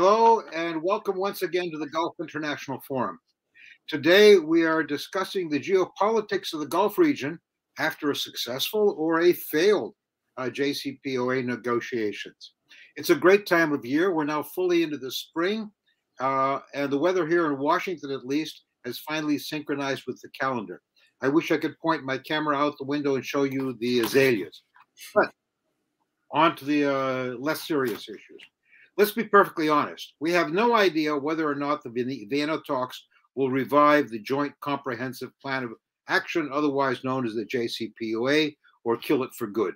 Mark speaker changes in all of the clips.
Speaker 1: Hello, and welcome once again to the Gulf International Forum. Today, we are discussing the geopolitics of the Gulf region after a successful or a failed uh, JCPOA negotiations. It's a great time of year. We're now fully into the spring, uh, and the weather here in Washington, at least, has finally synchronized with the calendar. I wish I could point my camera out the window and show you the azaleas. But on to the uh, less serious issues. Let's be perfectly honest. We have no idea whether or not the Vienna talks will revive the Joint Comprehensive Plan of Action, otherwise known as the JCPOA, or kill it for good.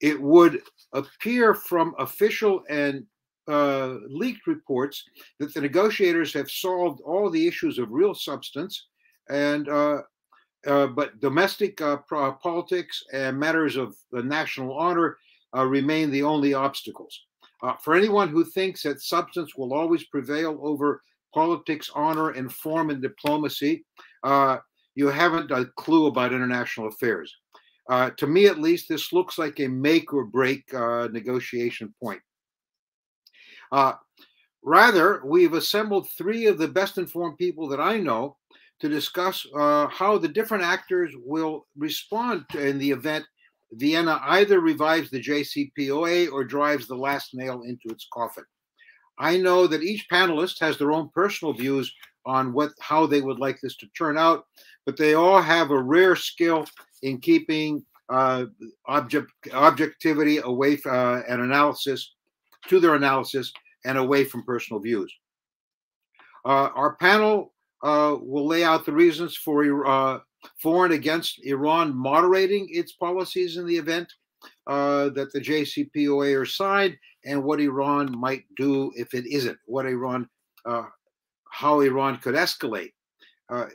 Speaker 1: It would appear from official and uh, leaked reports that the negotiators have solved all the issues of real substance, and uh, uh, but domestic uh, politics and matters of national honor uh, remain the only obstacles. Uh, for anyone who thinks that substance will always prevail over politics, honor, and form and diplomacy, uh, you haven't a clue about international affairs. Uh, to me, at least, this looks like a make or break uh, negotiation point. Uh, rather, we've assembled three of the best informed people that I know to discuss uh, how the different actors will respond in the event Vienna either revives the JCPOA or drives the last nail into its coffin. I know that each panelist has their own personal views on what how they would like this to turn out, but they all have a rare skill in keeping uh, object objectivity away from, uh, and analysis to their analysis and away from personal views. Uh, our panel uh, will lay out the reasons for uh, for and against Iran moderating its policies in the event uh, that the JCPOA are signed, and what Iran might do if it isn't. What Iran, uh, how Iran could escalate. Uh,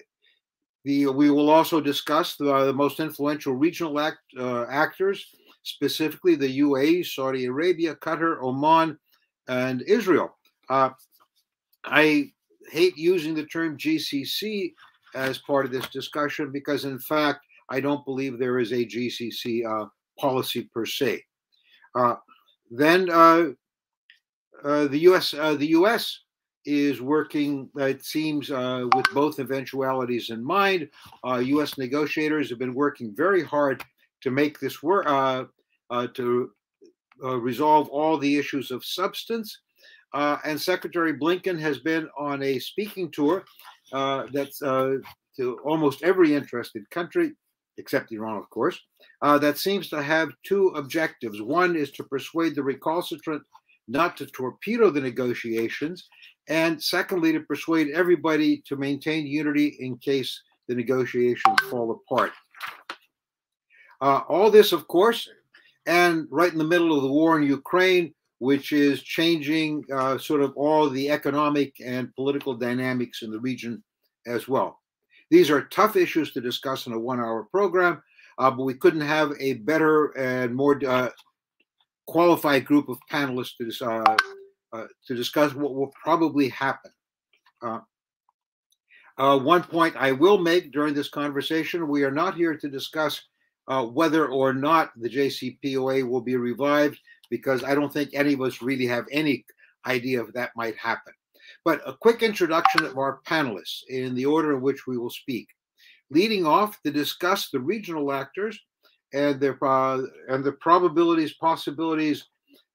Speaker 1: the, we will also discuss the, the most influential regional act, uh, actors, specifically the UAE, Saudi Arabia, Qatar, Oman, and Israel. Uh, I hate using the term GCC as part of this discussion because, in fact, I don't believe there is a GCC uh, policy per se. Uh, then uh, uh the U.S. Uh, the U.S. is working. It seems uh, with both eventualities in mind. U.S. negotiators have been working very hard to make this work to resolve all the issues of substance. and Secretary Blinken has been on a speaking tour uh, that's uh, to almost every interested country, except Iran, of course, uh, that seems to have two objectives. One is to persuade the recalcitrant not to torpedo the negotiations, and secondly, to persuade everybody to maintain unity in case the negotiations fall apart. Uh, all this, of course, and right in the middle of the war in Ukraine, which is changing uh, sort of all the economic and political dynamics in the region as well. These are tough issues to discuss in a one hour program, uh, but we couldn't have a better and more uh, qualified group of panelists to, uh, uh to discuss what will probably happen. Uh, one point I will make during this conversation we are not here to discuss whether or not the JCPOA will be revived because I don't think any of us really have any idea if that might happen. But a quick introduction of our panelists in the order in which we will speak. Leading off to discuss the regional actors and their uh, and the probabilities, possibilities,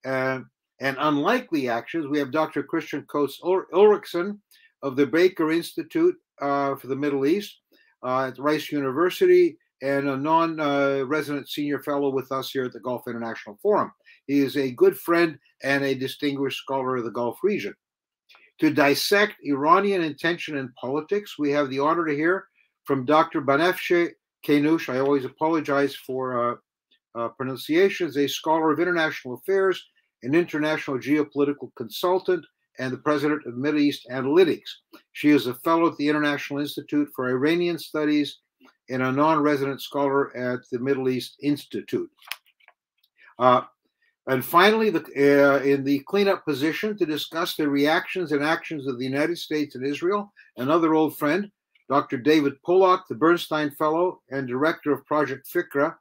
Speaker 1: uh, and unlikely actions, we have Dr. Kristian Coates Ulrichsen of the Baker Institute uh, for the Middle East uh, at Rice University and a non-resident uh, senior fellow with us here at the Gulf International Forum. He is a good friend and a distinguished scholar of the Gulf region. To dissect Iranian intention in politics, we have the honor to hear from Dr. Banafsheh Keynoush. I always apologize for uh, uh, pronunciations, a scholar of international affairs, an international geopolitical consultant, and the president of Middle East Analytics. She is a fellow at the International Institute for Iranian Studies and a non resident scholar at the Middle East Institute. Uh, and finally, the, uh, in the cleanup position to discuss the reactions and actions of the United States and Israel, another old friend, Dr. David Pollock, the Bernstein Fellow and Director of Project Fikra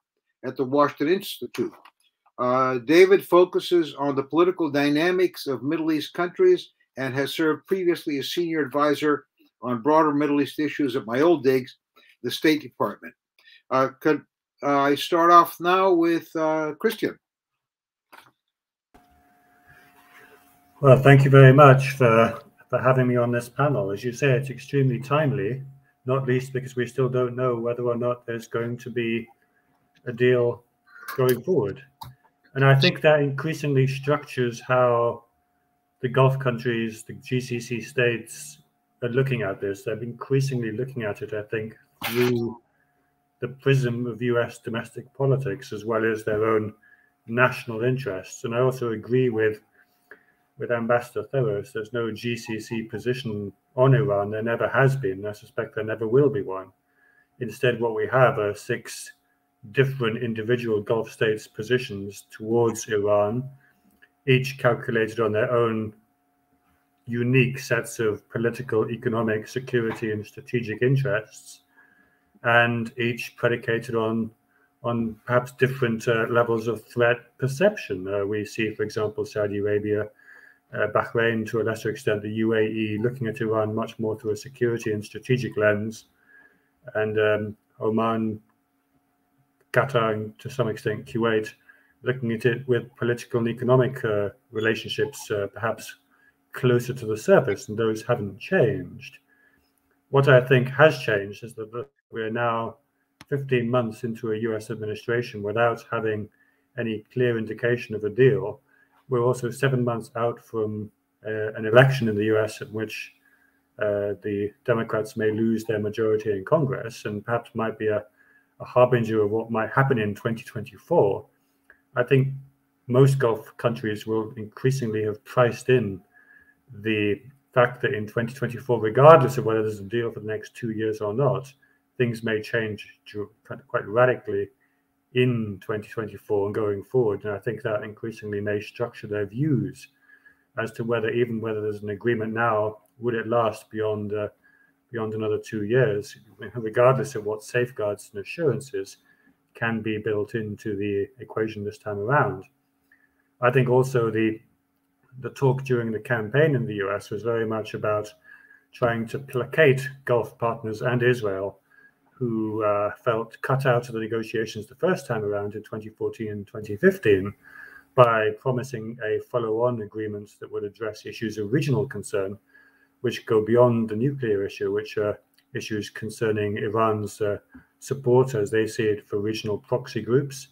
Speaker 1: at the Washington Institute. Uh, David focuses on the political dynamics of Middle East countries and has served previously as senior advisor on broader Middle East issues at my old digs, the State Department. Uh, could I start off now with uh, Kristian?
Speaker 2: Well, thank you very much for, for having me on this panel. As you say, it's extremely timely, not least because we still don't know whether or not there's going to be a deal going forward. And I think that increasingly structures how the Gulf countries, the GCC states, are looking at this. They're increasingly looking at it, I think, through the prism of US domestic politics as well as their own national interests. And I also agree with with Ambassador Theros, there's no GCC position on Iran. There never has been. I suspect there never will be one. Instead, what we have are six different individual Gulf states' positions towards Iran, each calculated on their own unique sets of political, economic, security, and strategic interests, and each predicated on on perhaps different uh, levels of threat perception. Uh, we see, for example, Saudi Arabia, uh, Bahrain, to a lesser extent, the UAE, looking at Iran much more through a security and strategic lens, and um, Oman Qatar and to some extent Kuwait, looking at it with political and economic uh, relationships uh, perhaps closer to the surface, and those haven't changed. What I think has changed is that we're now 15 months into a US administration without having any clear indication of a deal. We're also seven months out from uh, an election in the US in which uh, the Democrats may lose their majority in Congress and perhaps might be a a harbinger of what might happen in 2024, I think most Gulf countries will increasingly have priced in the fact that in 2024, regardless of whether there's a deal for the next two years or not, things may change quite radically in 2024 and going forward. And I think that increasingly may structure their views as to whether, even whether there's an agreement now, would it last beyond uh, beyond another two years, regardless of what safeguards and assurances can be built into the equation this time around. I think also the the talk during the campaign in the US was very much about trying to placate Gulf partners and Israel, who uh, felt cut out of the negotiations the first time around in 2014 and 2015 by promising a follow on agreement that would address issues of regional concern which go beyond the nuclear issue, which are issues concerning Iran's uh, support, as they see it, for regional proxy groups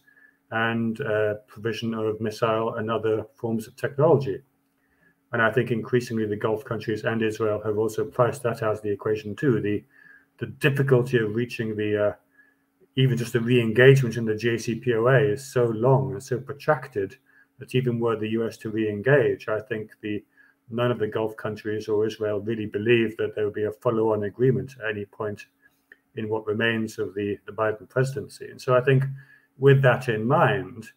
Speaker 2: and uh, provision of missile and other forms of technology. And I think increasingly the Gulf countries and Israel have also priced that out of the equation too. The the difficulty of reaching the uh, even just the re-engagement in the JCPOA is so long and so protracted that even were the US to re-engage, I think the none of the Gulf countries or Israel really believe that there will be a follow on agreement at any point in what remains of the, the Biden presidency. And so I think with that in mind,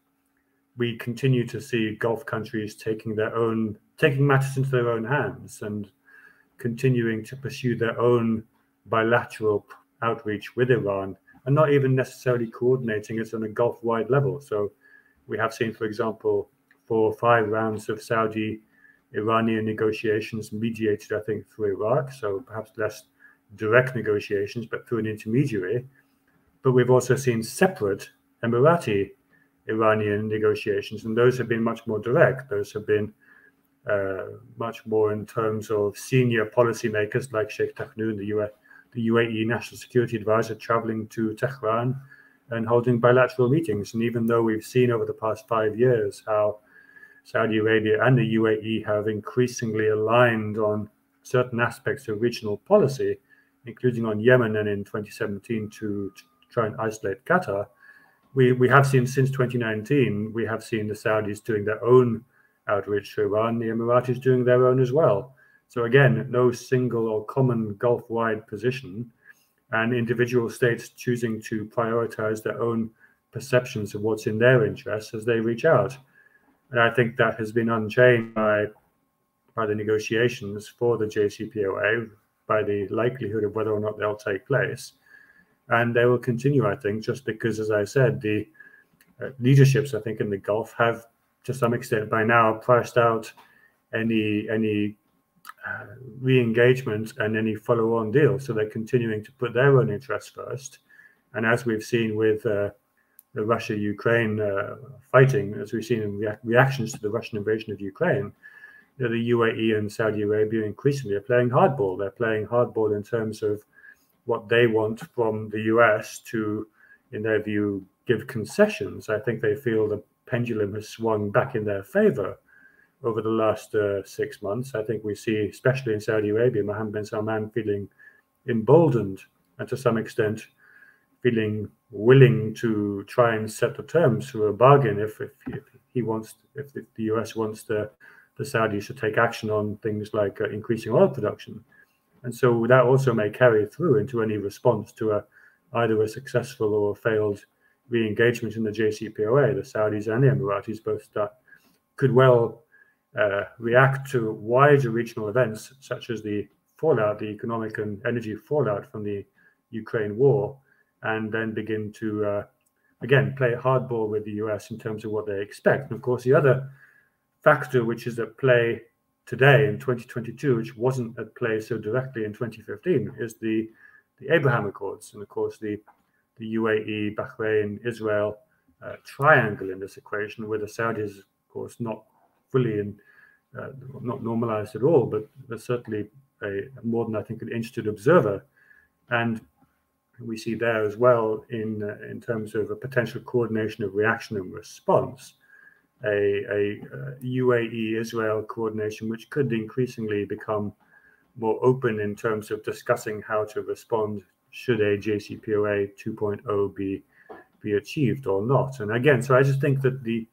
Speaker 2: we continue to see Gulf countries taking their own taking matters into their own hands and continuing to pursue their own bilateral outreach with Iran and not even necessarily coordinating it on a Gulf wide level. So we have seen, for example, four or five rounds of Saudi Iranian negotiations mediated, I think, through Iraq, so perhaps less direct negotiations, but through an intermediary. But we've also seen separate Emirati Iranian negotiations, and those have been much more direct. Those have been uh, much more in terms of senior policymakers like Sheikh Tahnoon, the, US, the UAE National Security Advisor, traveling to Tehran and holding bilateral meetings. And even though we've seen over the past five years how Saudi Arabia and the UAE have increasingly aligned on certain aspects of regional policy, including on Yemen and in 2017 to, to try and isolate Qatar. We, we have seen since 2019, we have seen the Saudis doing their own outreach to Iran, the Emiratis doing their own as well. So again, no single or common Gulf-wide position, and individual states choosing to prioritize their own perceptions of what's in their interests as they reach out. And I think that has been unchanged by by the negotiations for the JCPOA, by the likelihood of whether or not they'll take place. And they will continue, I think, just because, as I said, the uh, leaderships, I think, in the Gulf have, to some extent, by now priced out any any uh, re-engagement and any follow-on deal. So they're continuing to put their own interests first. And as we've seen with uh, the Russia-Ukraine uh, fighting, as we've seen in rea- reactions to the Russian invasion of Ukraine, you know, the UAE and Saudi Arabia increasingly are playing hardball. They're playing hardball in terms of what they want from the US to, in their view, give concessions. I think they feel the pendulum has swung back in their favor over the last uh, six months. I think we see, especially in Saudi Arabia, Mohammed bin Salman feeling emboldened and to some extent feeling willing to try and set the terms for a bargain if, if, if he wants, if the, the US wants the, the Saudis to take action on things like uh, increasing oil production. And so that also may carry through into any response to a either a successful or failed re-engagement in the JCPOA. The Saudis and the Emiratis both start, could well uh, react to wider regional events such as the fallout, the economic and energy fallout from the Ukraine war, and then begin to uh, again play hardball with the US in terms of what they expect. And of course, the other factor which is at play today in 2022, which wasn't at play so directly in 2015, is the the Abraham Accords, and of course the the UAE, Bahrain, Israel uh, triangle in this equation, where the Saudis, of course, not fully in uh, not normalized at all, but, certainly a more than I think an interested observer, and we see there as well in uh, in terms of a potential coordination of reaction and response, a, a, a UAE Israel coordination which could increasingly become more open in terms of discussing how to respond should a JCPOA 2.0 be be achieved or not. And again, so I just think that the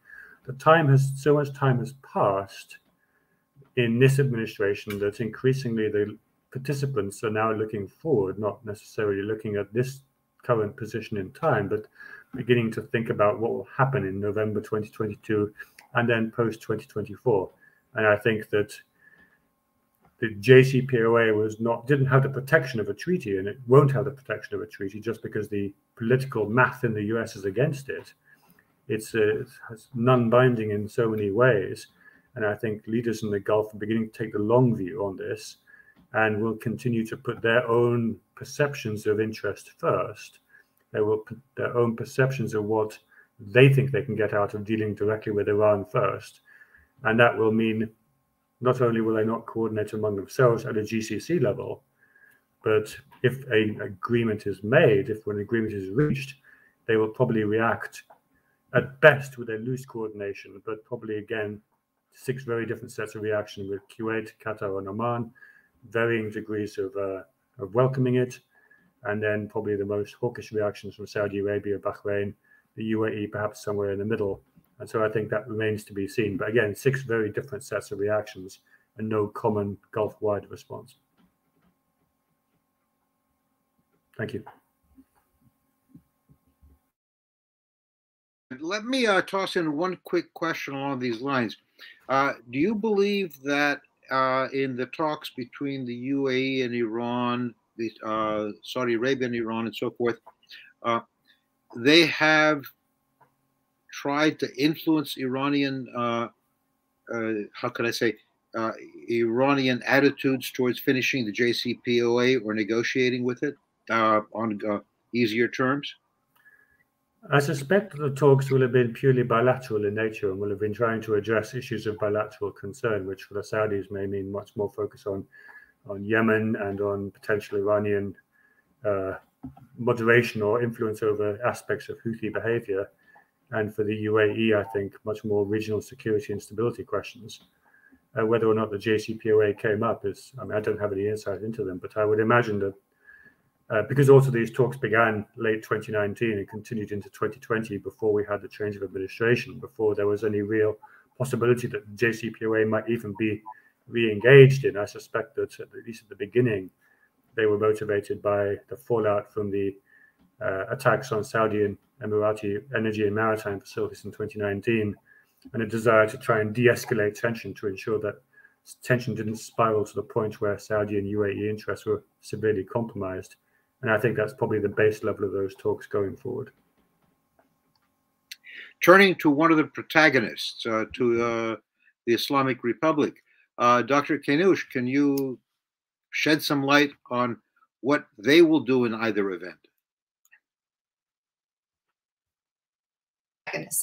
Speaker 2: the time has so much time has passed in this administration that increasingly the participants are now looking forward, not necessarily looking at this current position in time, but beginning to think about what will happen in November 2022 and then post 2024. And I think that the JCPOA was not didn't have the protection of a treaty, and it won't have the protection of a treaty just because the political math in the US is against it. It's, uh, it's non-binding in so many ways, and I think leaders in the Gulf are beginning to take the long view on this, and will continue to put their own perceptions of interest first. They will put their own perceptions of what they think they can get out of dealing directly with Iran first, and that will mean not only will they not coordinate among themselves at a GCC level, but if an agreement is made, if an agreement is reached, they will probably react at best with a loose coordination, but probably again, six very different sets of reaction with Kuwait, Qatar, and Oman, varying degrees of, uh, of welcoming it, and then probably the most hawkish reactions from Saudi Arabia, Bahrain, the UAE, perhaps somewhere in the middle, and so I think that remains to be seen. But again, six very different sets of reactions and no common Gulf wide response. Thank you.
Speaker 1: Let me uh, toss in one quick question along these lines. Uh, do you believe that uh, in the talks between the UAE and Iran, the, uh, Saudi Arabia and Iran, and so forth, uh, they have tried to influence Iranian, uh, how can I say, Iranian attitudes towards finishing the JCPOA or negotiating with it on easier terms?
Speaker 2: I suspect the talks will have been purely bilateral in nature and will have been trying to address issues of bilateral concern, which for the Saudis may mean much more focus on on Yemen and on potential Iranian uh, moderation or influence over aspects of Houthi behavior and for the UAE, I think much more regional security and stability questions. Uh, whether or not the JCPOA came up is, I mean, I don't have any insight into them, but I would imagine that uh, because also these talks began late 2019 and continued into 2020 before we had the change of administration, before there was any real possibility that JCPOA might even be re-engaged in. I suspect that at least at the beginning, they were motivated by the fallout from the uh, attacks on Saudi and Emirati energy and maritime facilities in 2019, and a desire to try and de-escalate tension to ensure that tension didn't spiral to the point where Saudi and UAE interests were severely compromised. And I think that's probably the base level of those talks going forward.
Speaker 1: turning to one of the protagonists, uh, to uh, the Islamic Republic. Uh, Dr. Keynoush, can you shed some light on what they will do in either event?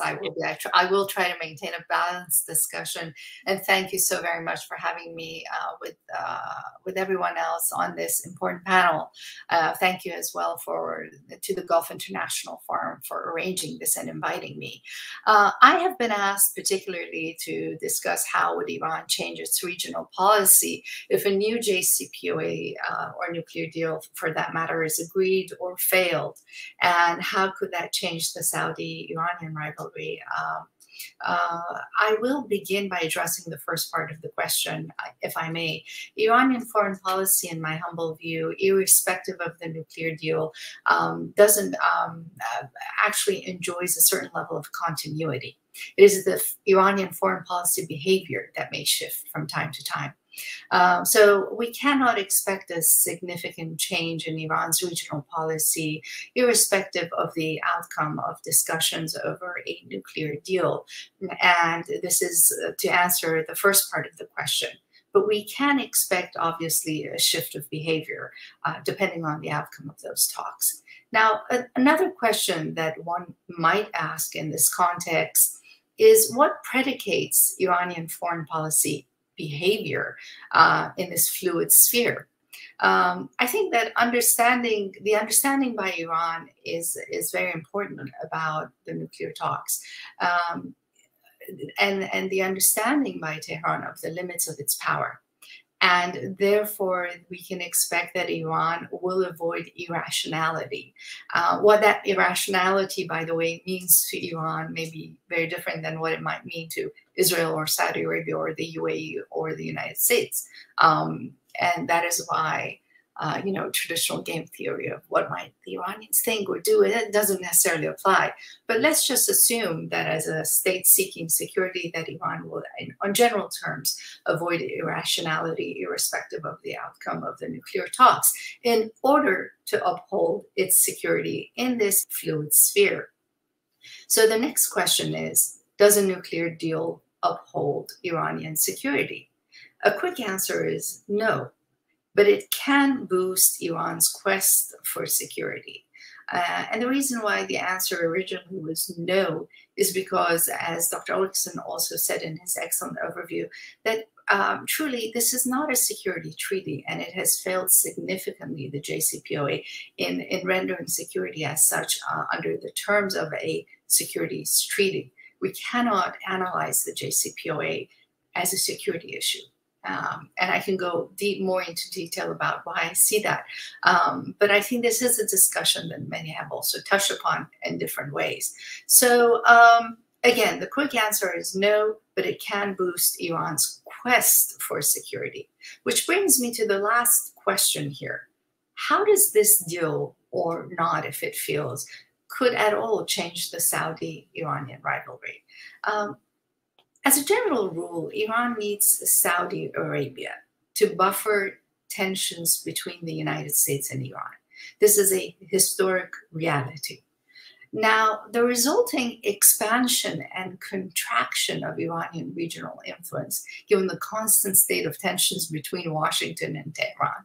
Speaker 3: I will be. I, tr- I, will try to maintain a balanced discussion. And thank you so very much for having me uh, with uh, with everyone else on this important panel. Uh, thank you as well for to the Gulf International Forum for arranging this and inviting me. Uh, I have been asked particularly to discuss how would Iran change its regional policy if a new JCPOA uh, or nuclear deal, for that matter, is agreed or failed, and how could that change the Saudi-Iranian rivalry. Um, uh, I will begin by addressing the first part of the question, if I may. Iranian foreign policy, in my humble view, irrespective of the nuclear deal, um, doesn't um, uh, actually enjoys a certain level of continuity. It is the Iranian foreign policy behavior that may shift from time to time. Um, so we cannot expect a significant change in Iran's regional policy, irrespective of the outcome of discussions over a nuclear deal. And this is uh, to answer the first part of the question. But we can expect, obviously, a shift of behavior uh, depending on the outcome of those talks. Now, a- another question that one might ask in this context is what predicates Iranian foreign policy behavior uh, in this fluid sphere. Um, I think that understanding the understanding by Iran is is very important about the nuclear talks, um, and and the understanding by Tehran of the limits of its power. And therefore, we can expect that Iran will avoid irrationality. Uh, what that irrationality, by the way, means to Iran may be very different than what it might mean to Israel or Saudi Arabia or the UAE or the United States. Um, and that is why uh, you know, traditional game theory of what might the Iranians think or do. It doesn't necessarily apply. But let's just assume that as a state seeking security, that Iran will, in, on general terms, avoid irrationality irrespective of the outcome of the nuclear talks in order to uphold its security in this fluid sphere. So the next question is, does a nuclear deal uphold Iranian security? A quick answer is no but it can boost Iran's quest for security. Uh, and the reason why the answer originally was no is because, as Dr. Ulrichsen also said in his excellent overview, that um, truly this is not a security treaty and it has failed significantly, the JCPOA, in, in rendering security as such uh, under the terms of a securities treaty. We cannot analyze the JCPOA as a security issue. Um, and I can go deep more into detail about why I see that. Um, but I think this is a discussion that many have also touched upon in different ways. So um, again, the quick answer is no, but it can boost Iran's quest for security. Which brings me to the last question here. How does this deal, or not if it feels, could at all change the Saudi-Iranian rivalry? As a general rule, Iran needs Saudi Arabia to buffer tensions between the United States and Iran. This is a historic reality. Now, the resulting expansion and contraction of Iranian regional influence, given the constant state of tensions between Washington and Tehran,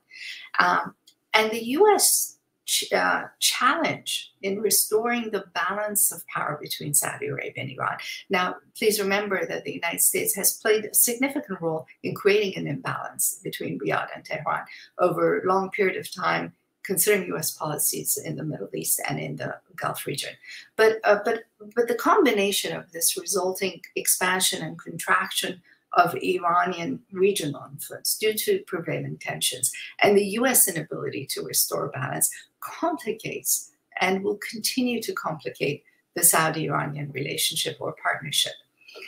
Speaker 3: um, and the US ch uh, challenge in restoring the balance of power between Saudi Arabia and Iran. Now, please remember that the United States has played a significant role in creating an imbalance between Riyadh and Tehran over a long period of time, considering U.S. policies in the Middle East and in the Gulf region. But, uh, but, but the combination of this resulting expansion and contraction of Iranian regional influence due to prevailing tensions and the US inability to restore balance complicates and will continue to complicate the Saudi-Iranian relationship or partnership.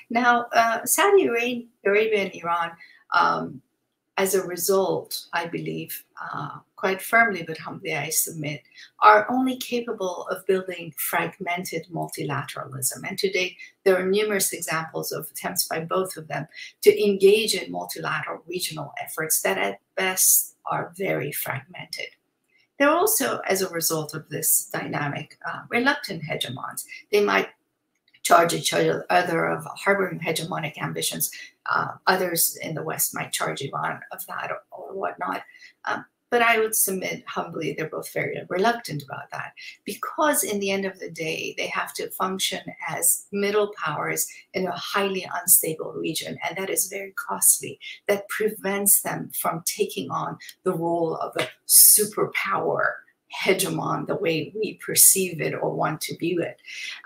Speaker 3: Now, uh, Saudi Arabia and Iran, um, as a result, I believe, uh, quite firmly but humbly I submit, are only capable of building fragmented multilateralism. And today, there are numerous examples of attempts by both of them to engage in multilateral regional efforts that at best are very fragmented. They're also, as a result of this dynamic, uh, reluctant hegemons. They might charge each other of harboring hegemonic ambitions. Uh, others in the West might charge Iran of that or, or whatnot. Um, but I would submit humbly they're both very reluctant about that because, in the end of the day, they have to function as middle powers in a highly unstable region. And that is very costly. That prevents them from taking on the role of a superpower hegemon the way we perceive it or want to view it.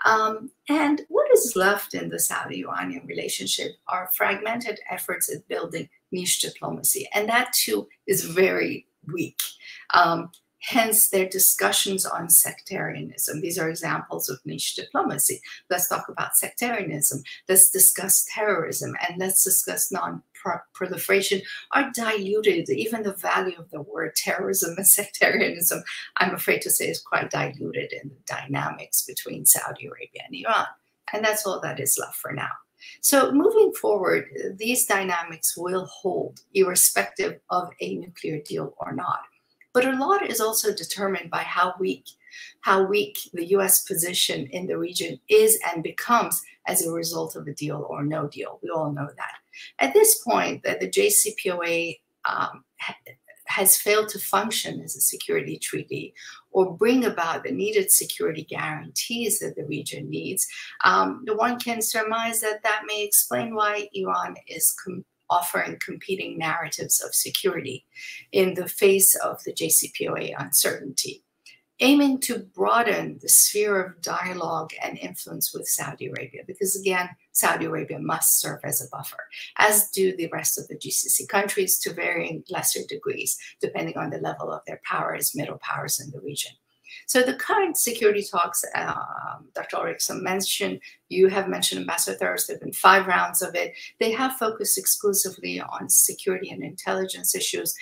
Speaker 3: Um, and what is left in the Saudi Iranian relationship are fragmented efforts at building niche diplomacy. And that too is very weak. Um, hence their discussions on sectarianism. These are examples of niche diplomacy. Let's talk about sectarianism. Let's discuss terrorism and let's discuss non-proliferation are diluted. Even the value of the word terrorism and sectarianism, I'm afraid to say, is quite diluted in the dynamics between Saudi Arabia and Iran. And that's all that is left for now. So moving forward, these dynamics will hold irrespective of a nuclear deal or not. But a lot is also determined by how weak, how weak the US position in the region is and becomes as a result of a deal or no deal. We all know that. At this point, that the JCPOA um, has failed to function as a security treaty or bring about the needed security guarantees that the region needs, um, one can surmise that that may explain why Iran is com offering competing narratives of security in the face of the JCPOA uncertainty. Aiming to broaden the sphere of dialogue and influence with Saudi Arabia, because again, Saudi Arabia must serve as a buffer, as do the rest of the GCC countries to varying lesser degrees, depending on the level of their power as middle powers in the region. So the current security talks, um, Dr. Ulrichsen mentioned, you have mentioned Ambassador Theros, there have been five rounds of it. They have focused exclusively on security and intelligence issues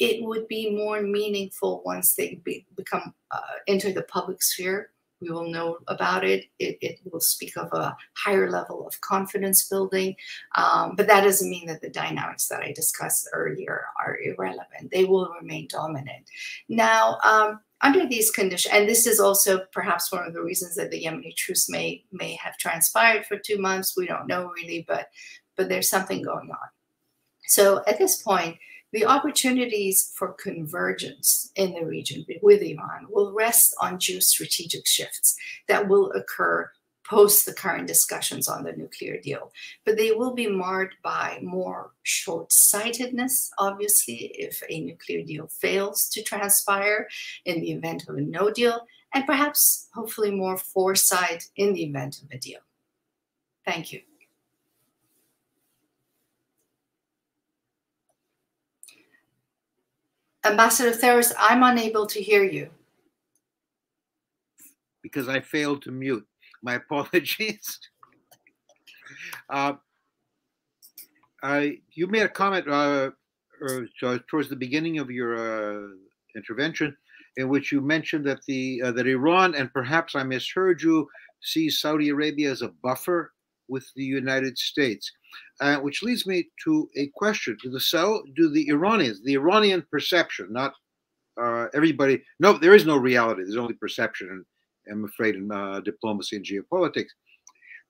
Speaker 3: it would be more meaningful once they be, become uh, enter the public sphere. We will know about it. it. it. will speak of a higher level of confidence building, um, but that doesn't mean that the dynamics that I discussed earlier are irrelevant. They will remain dominant. Now, um, under these conditions, and this is also perhaps one of the reasons that the Yemeni truce may may have transpired for two months. We don't know really, but but there's something going on. So at this point, the opportunities for convergence in the region with Iran will rest on geostrategic shifts that will occur post the current discussions on the nuclear deal. But they will be marred by more short sightedness, obviously, if a nuclear deal fails to transpire in the event of a no deal, and perhaps, hopefully, more foresight in the event of a deal. Thank you. Ambassador Theros, I'm unable to hear you.
Speaker 1: Because I failed to mute. My apologies. uh, I, you made a comment uh, uh, towards the beginning of your uh, intervention in which you mentioned that the uh, that Iran and perhaps I misheard you sees Saudi Arabia as a buffer with the United States uh, which leads me to a question: Do the so do the Iranians, the Iranian perception, not uh, everybody? No, there is no reality. There's only perception, and I'm afraid in uh, diplomacy and geopolitics.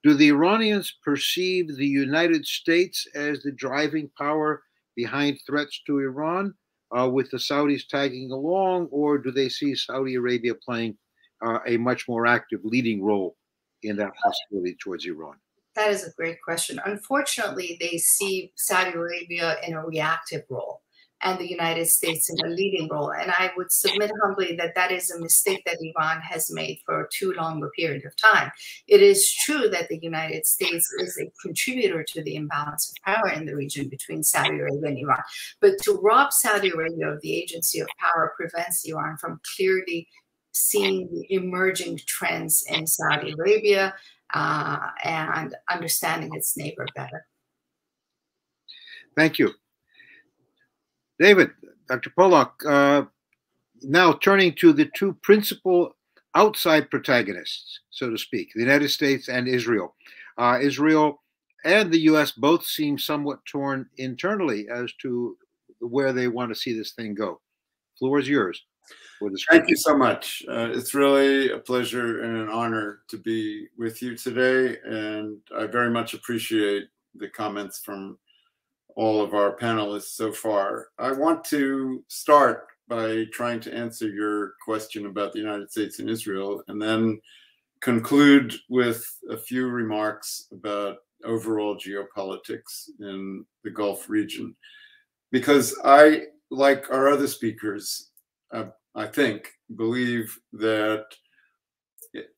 Speaker 1: Do the Iranians perceive the United States as the driving power behind threats to Iran, uh, with the Saudis tagging along, or do they see Saudi Arabia playing uh, a much more active leading role in that hostility towards Iran?
Speaker 3: That is a great question. Unfortunately, they see Saudi Arabia in a reactive role and the United States in a leading role. And I would submit humbly that that is a mistake that Iran has made for too long a period of time. It is true that the United States is a contributor to the imbalance of power in the region between Saudi Arabia and Iran. But to rob Saudi Arabia of the agency of power prevents Iran from clearly seeing the emerging trends in Saudi Arabia uh, and understanding its neighbor better.
Speaker 1: Thank you. David, Dr. Pollock, uh, now turning to the two principal outside protagonists, so to speak, the United States and Israel. Uh, Israel and the U.S. both seem somewhat torn internally as to where they want to see this thing go. Floor is yours.
Speaker 4: Thank you so much. Uh, it's really a pleasure and an honor to be with you today. And I very much appreciate the comments from all of our panelists so far. I want to start by trying to answer your question about the United States and Israel, and then conclude with a few remarks about overall geopolitics in the Gulf region. Because I, like our other speakers, uh, I think, believe that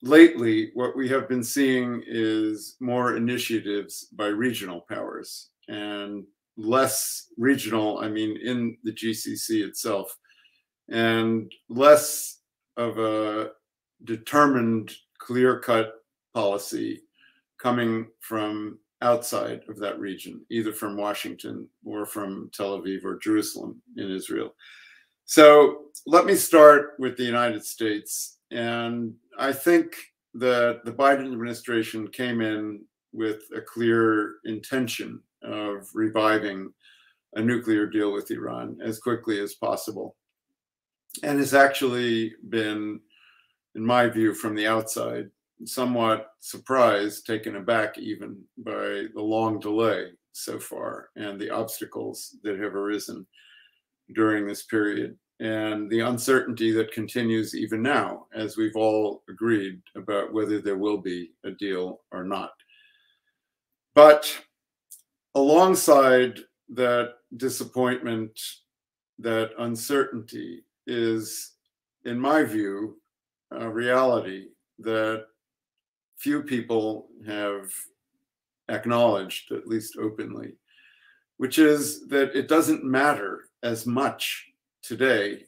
Speaker 4: lately what we have been seeing is more initiatives by regional powers and less regional, I mean, in the GCC itself, and less of a determined, clear cut policy coming from outside of that region, either from Washington or from Tel Aviv or Jerusalem in Israel. So let me start with the United States. And I think that the Biden administration came in with a clear intention of reviving a nuclear deal with Iran as quickly as possible. And has actually been, in my view, from the outside, somewhat surprised, taken aback even by the long delay so far and the obstacles that have arisen during this period and the uncertainty that continues even now, as we've all agreed about whether there will be a deal or not. But alongside that disappointment, that uncertainty is, in my view, a reality that few people have acknowledged, at least openly, which is that it doesn't matter as much today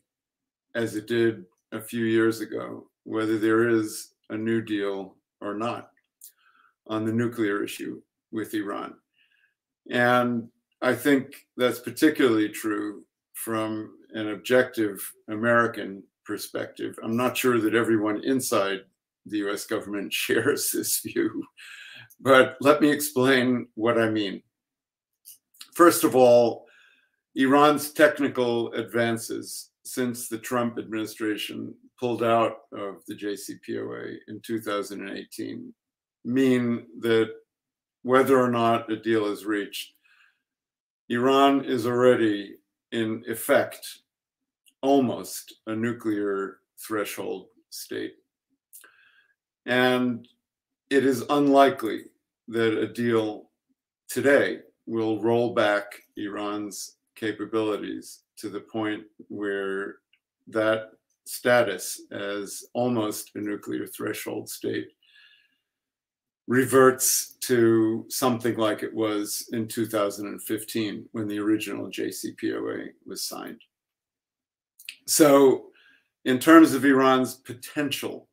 Speaker 4: as it did a few years ago, whether there is a new deal or not on the nuclear issue with Iran. And I think that's particularly true from an objective American perspective. I'm not sure that everyone inside the US government shares this view. But let me explain what I mean. First of all, Iran's technical advances since the Trump administration pulled out of the JCPOA in 2018 mean that whether or not a deal is reached, Iran is already in effect almost a nuclear threshold state. And it is unlikely that a deal today will roll back Iran's capabilities to the point where that status as almost a nuclear threshold state reverts to something like it was in 2015 when the original JCPOA was signed. So, in terms of Iran's potential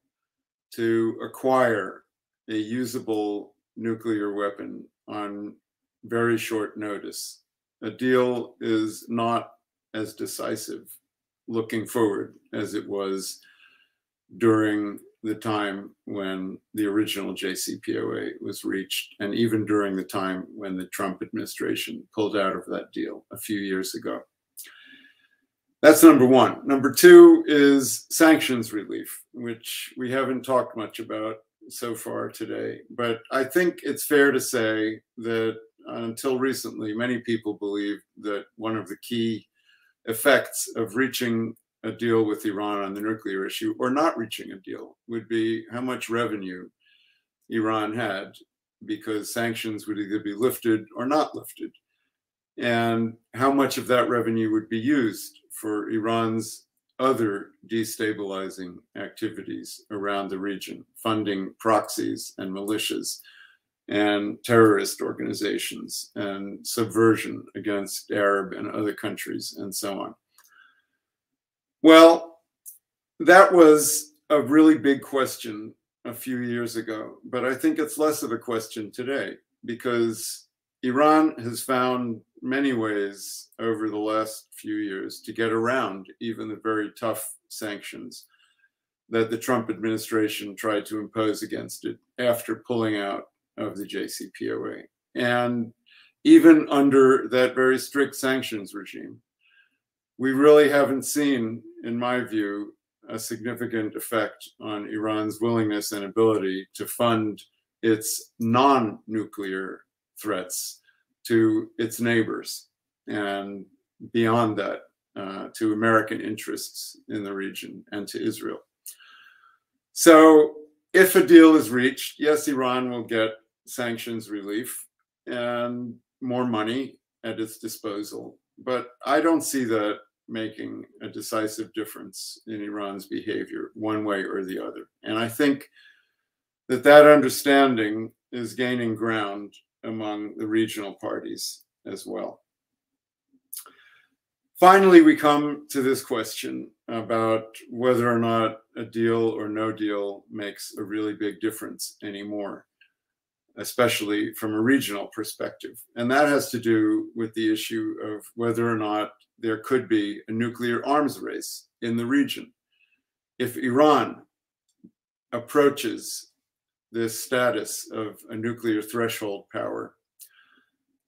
Speaker 4: to acquire a usable nuclear weapon on very short notice. A deal is not as decisive looking forward as it was during the time when the original JCPOA was reached, and even during the time when the Trump administration pulled out of that deal a few years ago. That's number one. Number two is sanctions relief, which we haven't talked much about so far today. But I think it's fair to say that until recently, many people believed that one of the key effects of reaching a deal with Iran on the nuclear issue or not reaching a deal would be how much revenue Iran had because sanctions would either be lifted or not lifted and how much of that revenue would be used for Iran's other destabilizing activities around the region, funding proxies and militias and terrorist organizations and subversion against Arab and other countries and so on. Well, that was a really big question a few years ago, but I think it's less of a question today because Iran has found many ways over the last few years to get around even the very tough sanctions that the Trump administration tried to impose against it after pulling out of the JCPOA. And even under that very strict sanctions regime, we really haven't seen, in my view, a significant effect on Iran's willingness and ability to fund its non nuclear threats to its neighbors and beyond that uh, to American interests in the region and to Israel. So, if a deal is reached, yes, Iran will get sanctions relief and more money at its disposal. But I don't see that making a decisive difference in Iran's behavior one way or the other. And I think that that understanding is gaining ground among the regional parties as well. Finally, we come to this question about whether or not a deal or no deal makes a really big difference anymore, especially from a regional perspective. And that has to do with the issue of whether or not there could be a nuclear arms race in the region. If Iran approaches this status of a nuclear threshold power,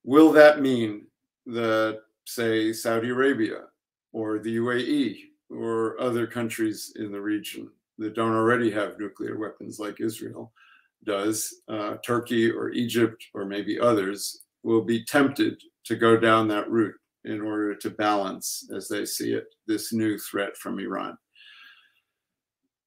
Speaker 4: will that mean that, say, Saudi Arabia or the UAE or other countries in the region that don't already have nuclear weapons like Israel does, uh, Turkey or Egypt or maybe others, will be tempted to go down that route in order to balance, as they see it, this new threat from Iran.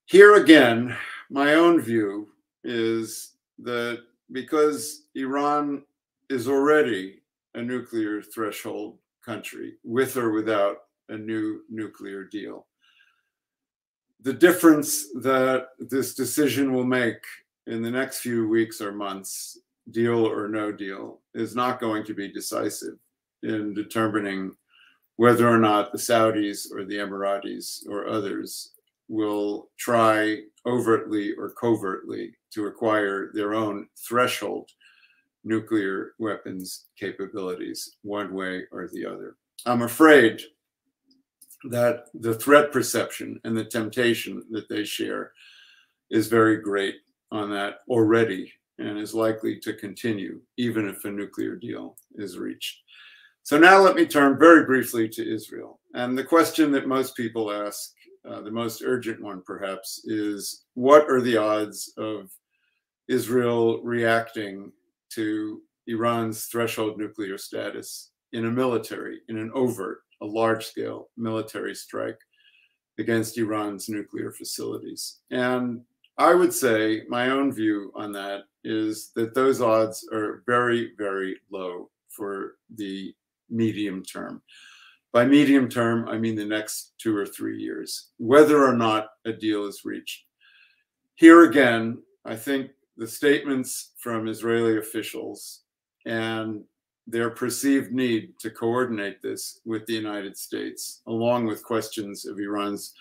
Speaker 4: Here again, my own view is that because Iran is already a nuclear threshold country, with or without a new nuclear deal, the difference that this decision will make in the next few weeks or months, deal or no deal, is not going to be decisive in determining whether or not the Saudis or the Emiratis or others will try overtly or covertly to acquire their own threshold nuclear weapons capabilities, one way or the other. I'm afraid that the threat perception and the temptation that they share is very great on that already and is likely to continue even if a nuclear deal is reached. So now let me turn very briefly to Israel. And the question that most people ask, uh, the most urgent one perhaps, is what are the odds of Israel reacting to Iran's threshold nuclear status in a military, in an overt, a large scale military strike against Iran's nuclear facilities? And I would say my own view on that is that those odds are very, very low for the medium term. By medium term, I mean the next two or three years, whether or not a deal is reached. Here again, I think the statements from Israeli officials and their perceived need to coordinate this with the United States, along with questions of Iran's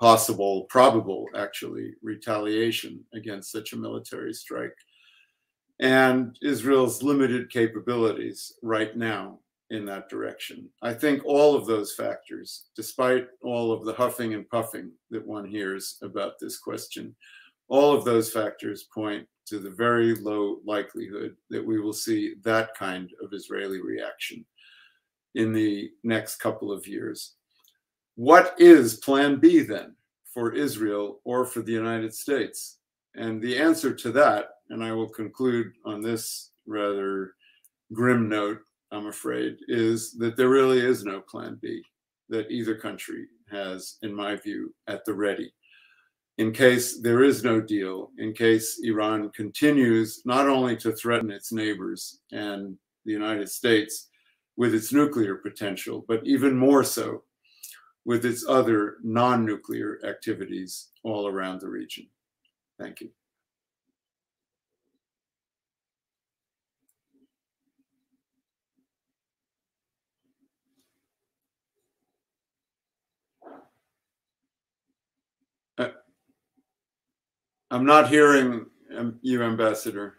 Speaker 4: possible, probable actually, retaliation against such a military strike, and Israel's limited capabilities right now in that direction. I think all of those factors, despite all of the huffing and puffing that one hears about this question, all of those factors point to the very low likelihood that we will see that kind of Israeli reaction in the next couple of years. What is plan B then for Israel or for the United States? And the answer to that, and I will conclude on this rather grim note, I'm afraid, is that there really is no plan B that either country has, in my view, at the ready. In case there is no deal, in case Iran continues not only to threaten its neighbors and the United States with its nuclear potential, but even more so with its other non nuclear activities all around the region. Thank you. I'm not hearing um, you, Ambassador.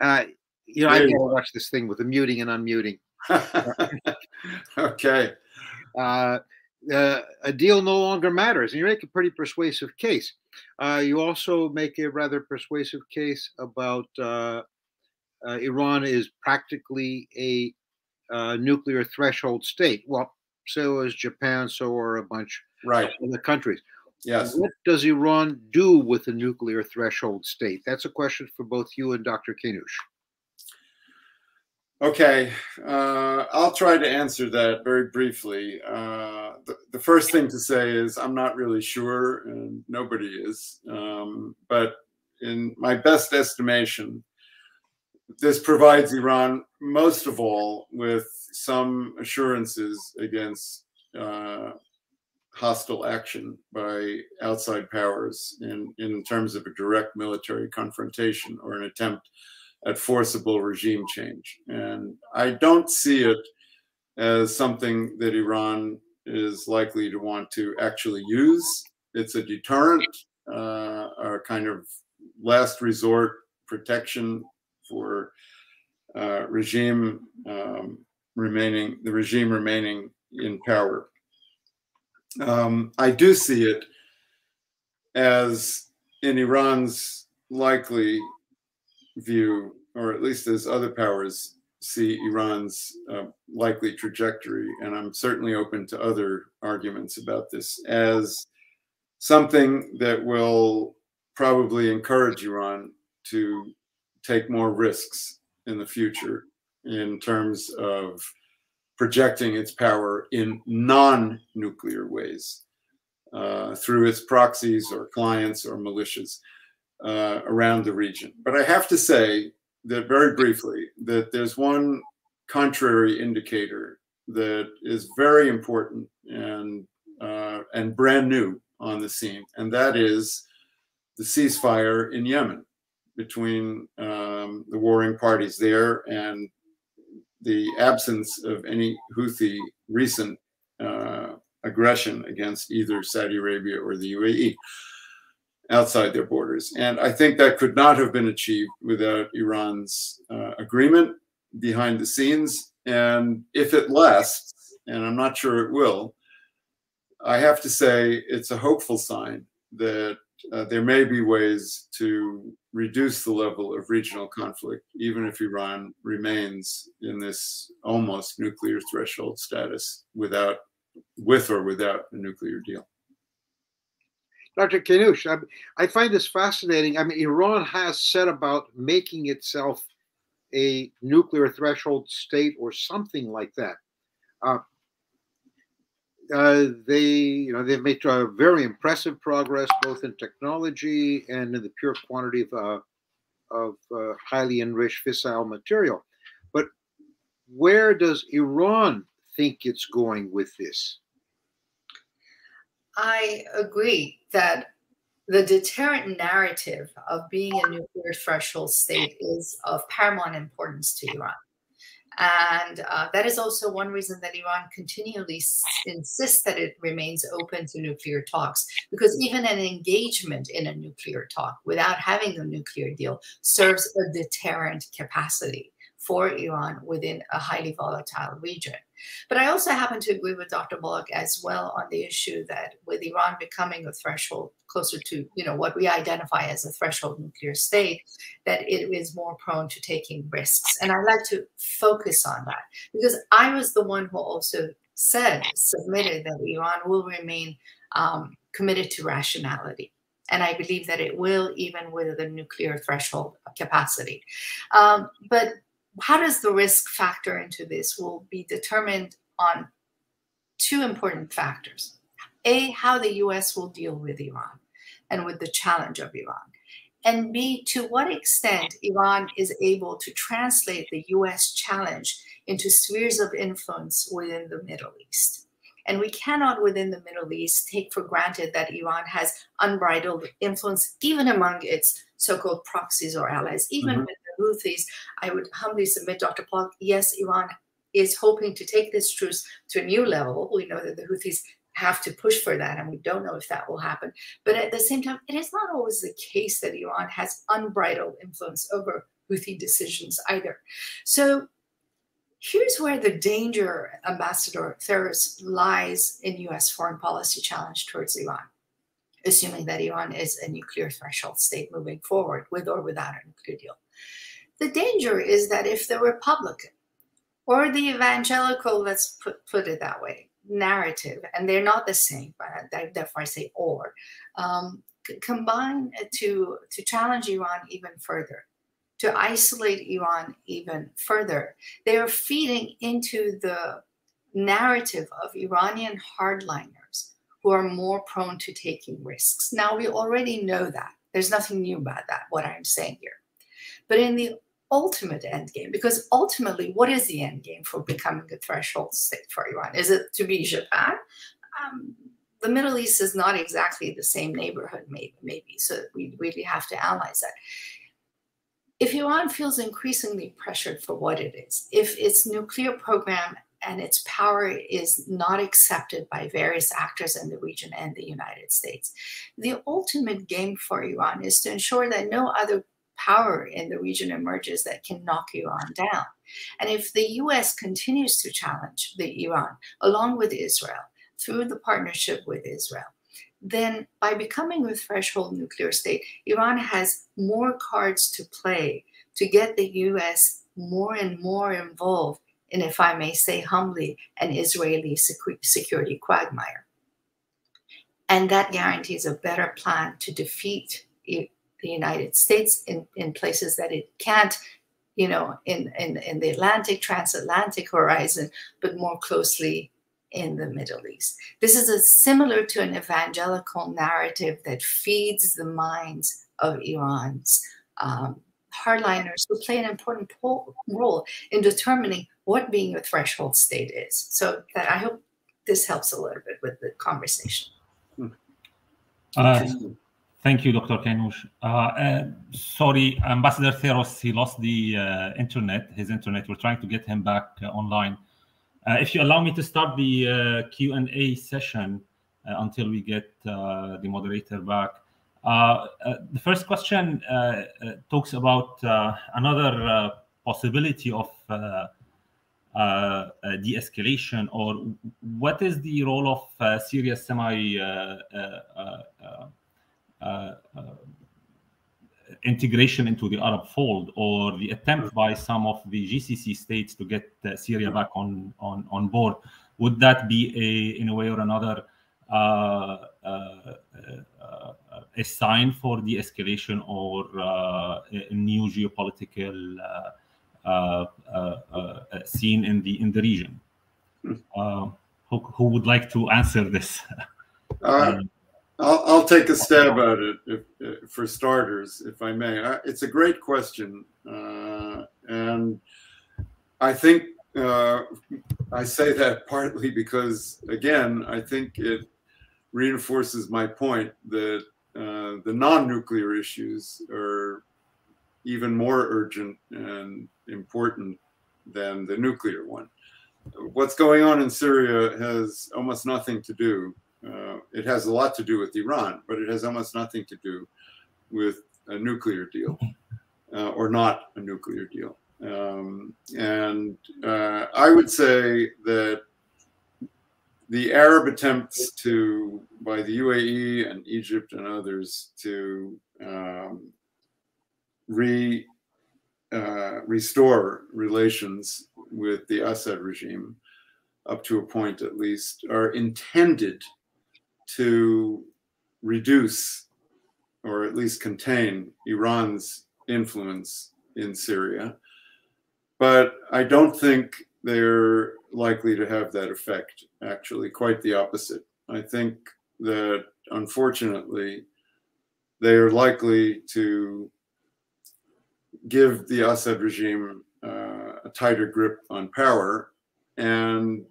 Speaker 1: Uh, you know, I gotta watch this thing with the muting and unmuting.
Speaker 4: okay.
Speaker 1: Uh, uh, a deal no longer matters, and you make a pretty persuasive case. Uh, you also make a rather persuasive case about uh, uh, Iran is practically a uh, nuclear threshold state. Well, so is Japan, so are a bunch
Speaker 4: right.
Speaker 1: of other countries.
Speaker 4: Yes.
Speaker 1: What does Iran do with the nuclear threshold state? That's a question for both you and Dr. Keynoush.
Speaker 4: Okay, uh, I'll try to answer that very briefly. Uh, the, the, first thing to say is I'm not really sure, and nobody is. Um, but in my best estimation, this provides Iran most of all with some assurances against uh, hostile action by outside powers in, in terms of a direct military confrontation or an attempt at forcible regime change. And I don't see it as something that Iran is likely to want to actually use. It's a deterrent, uh, a kind of last resort protection for uh, regime um, remaining, the regime remaining in power. Um, I do see it as in Iran's likely view, or at least as other powers see Iran's uh, likely trajectory, and I'm certainly open to other arguments about this, as something that will probably encourage Iran to take more risks in the future in terms of projecting its power in non nuclear ways uh, through its proxies or clients or militias uh, around the region. But I have to say that very briefly, that there's one contrary indicator that is very important and uh, and brand new on the scene, and that is the ceasefire in Yemen between um, the warring parties there and the absence of any Houthi recent uh, aggression against either Saudi Arabia or the UAE outside their borders. And I think that could not have been achieved without Iran's uh, agreement behind the scenes. And if it lasts, and I'm not sure it will, I have to say it's a hopeful sign that uh, there may be ways to reduce the level of regional conflict, even if Iran remains in this almost nuclear threshold status without, with or without a nuclear deal.
Speaker 1: Dr. Keynoush, I, I, find this fascinating. I mean, Iran has set about making itself a nuclear threshold state or something like that. Uh, uh, they, you know, they've made uh, very impressive progress both in technology and in the pure quantity of uh, of uh, highly enriched fissile material. But where does Iran think it's going with this?
Speaker 3: I agree that the deterrent narrative of being a nuclear threshold state is of paramount importance to Iran. And uh, that is also one reason that Iran continually insists that it remains open to nuclear talks, because even an engagement in a nuclear talk without having a nuclear deal serves a deterrent capacity for Iran within a highly volatile region. But I also happen to agree with Dr. Pollock as well on the issue that with Iran becoming a threshold closer to, you know, what we identify as a threshold nuclear state, that it is more prone to taking risks. And I like to focus on that because I was the one who also said, submitted that Iran will remain um, committed to rationality. And I believe that it will, even with the nuclear threshold capacity. Um, but how does the risk factor into this will be determined on two important factors. A, how the US will deal with Iran and with the challenge of Iran. And B, to what extent Iran is able to translate the US challenge into spheres of influence within the Middle East. And we cannot, within the Middle East, take for granted that Iran has unbridled influence, even among its so called proxies or allies, even mm -hmm. with Houthis, I would humbly submit, Dr. Paul, yes, Iran is hoping to take this truce to a new level. We know that the Houthis have to push for that, and we don't know if that will happen. But at the same time, it is not always the case that Iran has unbridled influence over Houthi decisions either. So here's where the danger, Ambassador Theros, lies in U.S. foreign policy challenge towards Iran, assuming that Iran is a nuclear threshold state moving forward with or without a nuclear deal. The danger is that if the Republican or the evangelical, let's put, put it that way, narrative, and they're not the same, but therefore I say or, um, combine to, to challenge Iran even further, to isolate Iran even further. They are feeding into the narrative of Iranian hardliners who are more prone to taking risks. Now, we already know that. There's nothing new about that, what I'm saying here. But in the ultimate end game because ultimately what is the end game for becoming a threshold state for iran is it to be japan um, the middle east is not exactly the same neighborhood maybe maybe so we really have to analyze that if iran feels increasingly pressured for what it is if its nuclear program and its power is not accepted by various actors in the region and the United States. The ultimate game for Iran is to ensure that no other power in the region emerges that can knock Iran down. And if the US continues to challenge the Iran along with Israel through the partnership with Israel, then by becoming a threshold nuclear state, Iran has more cards to play to get the US more and more involved in, if I may say humbly, an Israeli security quagmire. And that guarantees a better plan to defeat the United States in, in places that it can't, you know, in, in, in the Atlantic, transatlantic horizon, but more closely in the Middle East. This is a, similar to an evangelical narrative that feeds the minds of Iran's um, hardliners who play an important role in determining what being a threshold state is. So that I hope this helps a little bit with the conversation.
Speaker 5: Uh, Thank you, Dr. Keynoush. Uh, uh, sorry, Ambassador Theros, he lost the uh, internet, his internet. We're trying to get him back uh, online. Uh, if you allow me to start the uh, Q&A session until we get the moderator back. the first question talks about another possibility of de-escalation or what is the role of semi uh, uh, integration into the Arab fold or the attempt by some of the GCC states to get uh, Syria back on, on, on board, would that be a, in a way or another, uh, uh, uh, a sign for the escalation or a new geopolitical scene in the in the region? Hmm. who, who would like to answer this?
Speaker 4: I'll, I'll take a stab at it if, if, for starters, if I may. It's a great question. Uh, and I think uh, I say that partly because, again, I think it reinforces my point that uh, the non nuclear issues are even more urgent and important than the nuclear one. What's going on in Syria has almost nothing to do uh, it has a lot to do with Iran, but it has almost nothing to do with a nuclear deal uh, or not a nuclear deal. Um, and uh, I would say that the Arab attempts to, by the UAE and Egypt and others, to um, re uh, restore relations with the Assad regime, up to a point at least, are intended to reduce or at least contain Iran's influence in Syria. But I don't think they're likely to have that effect, actually, quite the opposite. I think that unfortunately, they are likely to give the Assad regime uh, a tighter grip on power and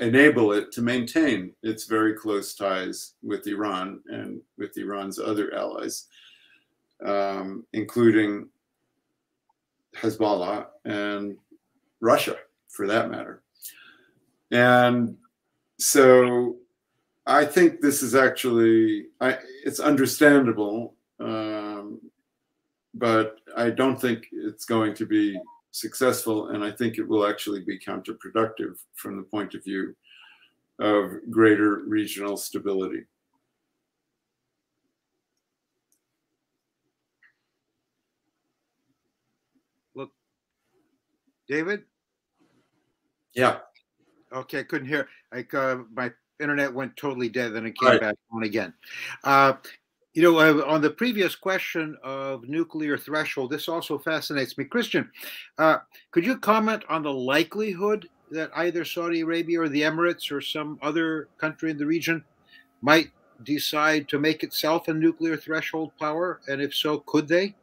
Speaker 4: enable it to maintain its very close ties with Iran and with Iran's other allies, um, including Hezbollah and Russia, for that matter. And so I think this is actually, I, it's understandable, um, but I don't think it's going to be successful, and I think it will actually be counterproductive from the point of view of greater regional stability.
Speaker 1: Look, David,
Speaker 4: Yeah.
Speaker 1: Okay, I couldn't hear. Like uh, my internet went totally dead, then it came right. back on again. Uh, you know, uh, on the previous question of nuclear threshold, this also fascinates me. Kristian, uh, could you comment on the likelihood that either Saudi Arabia or the Emirates or some other country in the region might decide to make itself a nuclear threshold power? And if so, could they?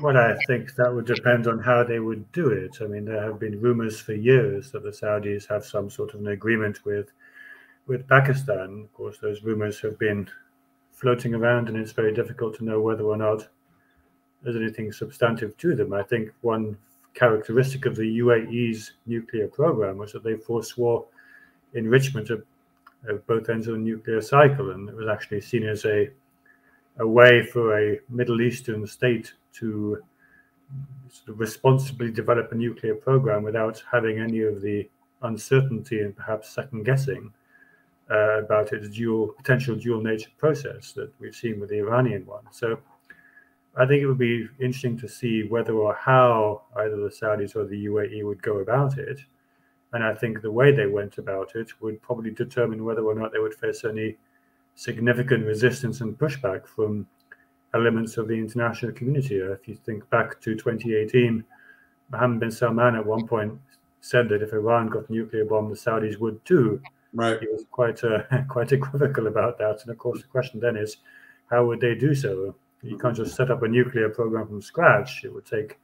Speaker 2: Well, I think that would depend on how they would do it. I mean, there have been rumors for years that the Saudis have some sort of an agreement with with Pakistan. Of course, those rumors have been floating around, and it's very difficult to know whether or not there's anything substantive to them. I think one characteristic of the UAE's nuclear program was that they forswore enrichment of, of both ends of the nuclear cycle, and it was actually seen as a a way for a Middle Eastern state to sort of responsibly develop a nuclear program without having any of the uncertainty and perhaps second guessing uh, about its dual potential dual nature process that we've seen with the Iranian one. So I think it would be interesting to see whether or how either the Saudis or the UAE would go about it. And I think the way they went about it would probably determine whether or not they would face any significant resistance and pushback from elements of the international community. If you think back to 2018, Mohammed bin Salman at one point said that if Iran got a nuclear bomb, the Saudis would too.
Speaker 4: Right.
Speaker 2: He was quite uh, quite equivocal about that. And of course, the question then is, how would they do so? You can't just set up a nuclear program from scratch. It would take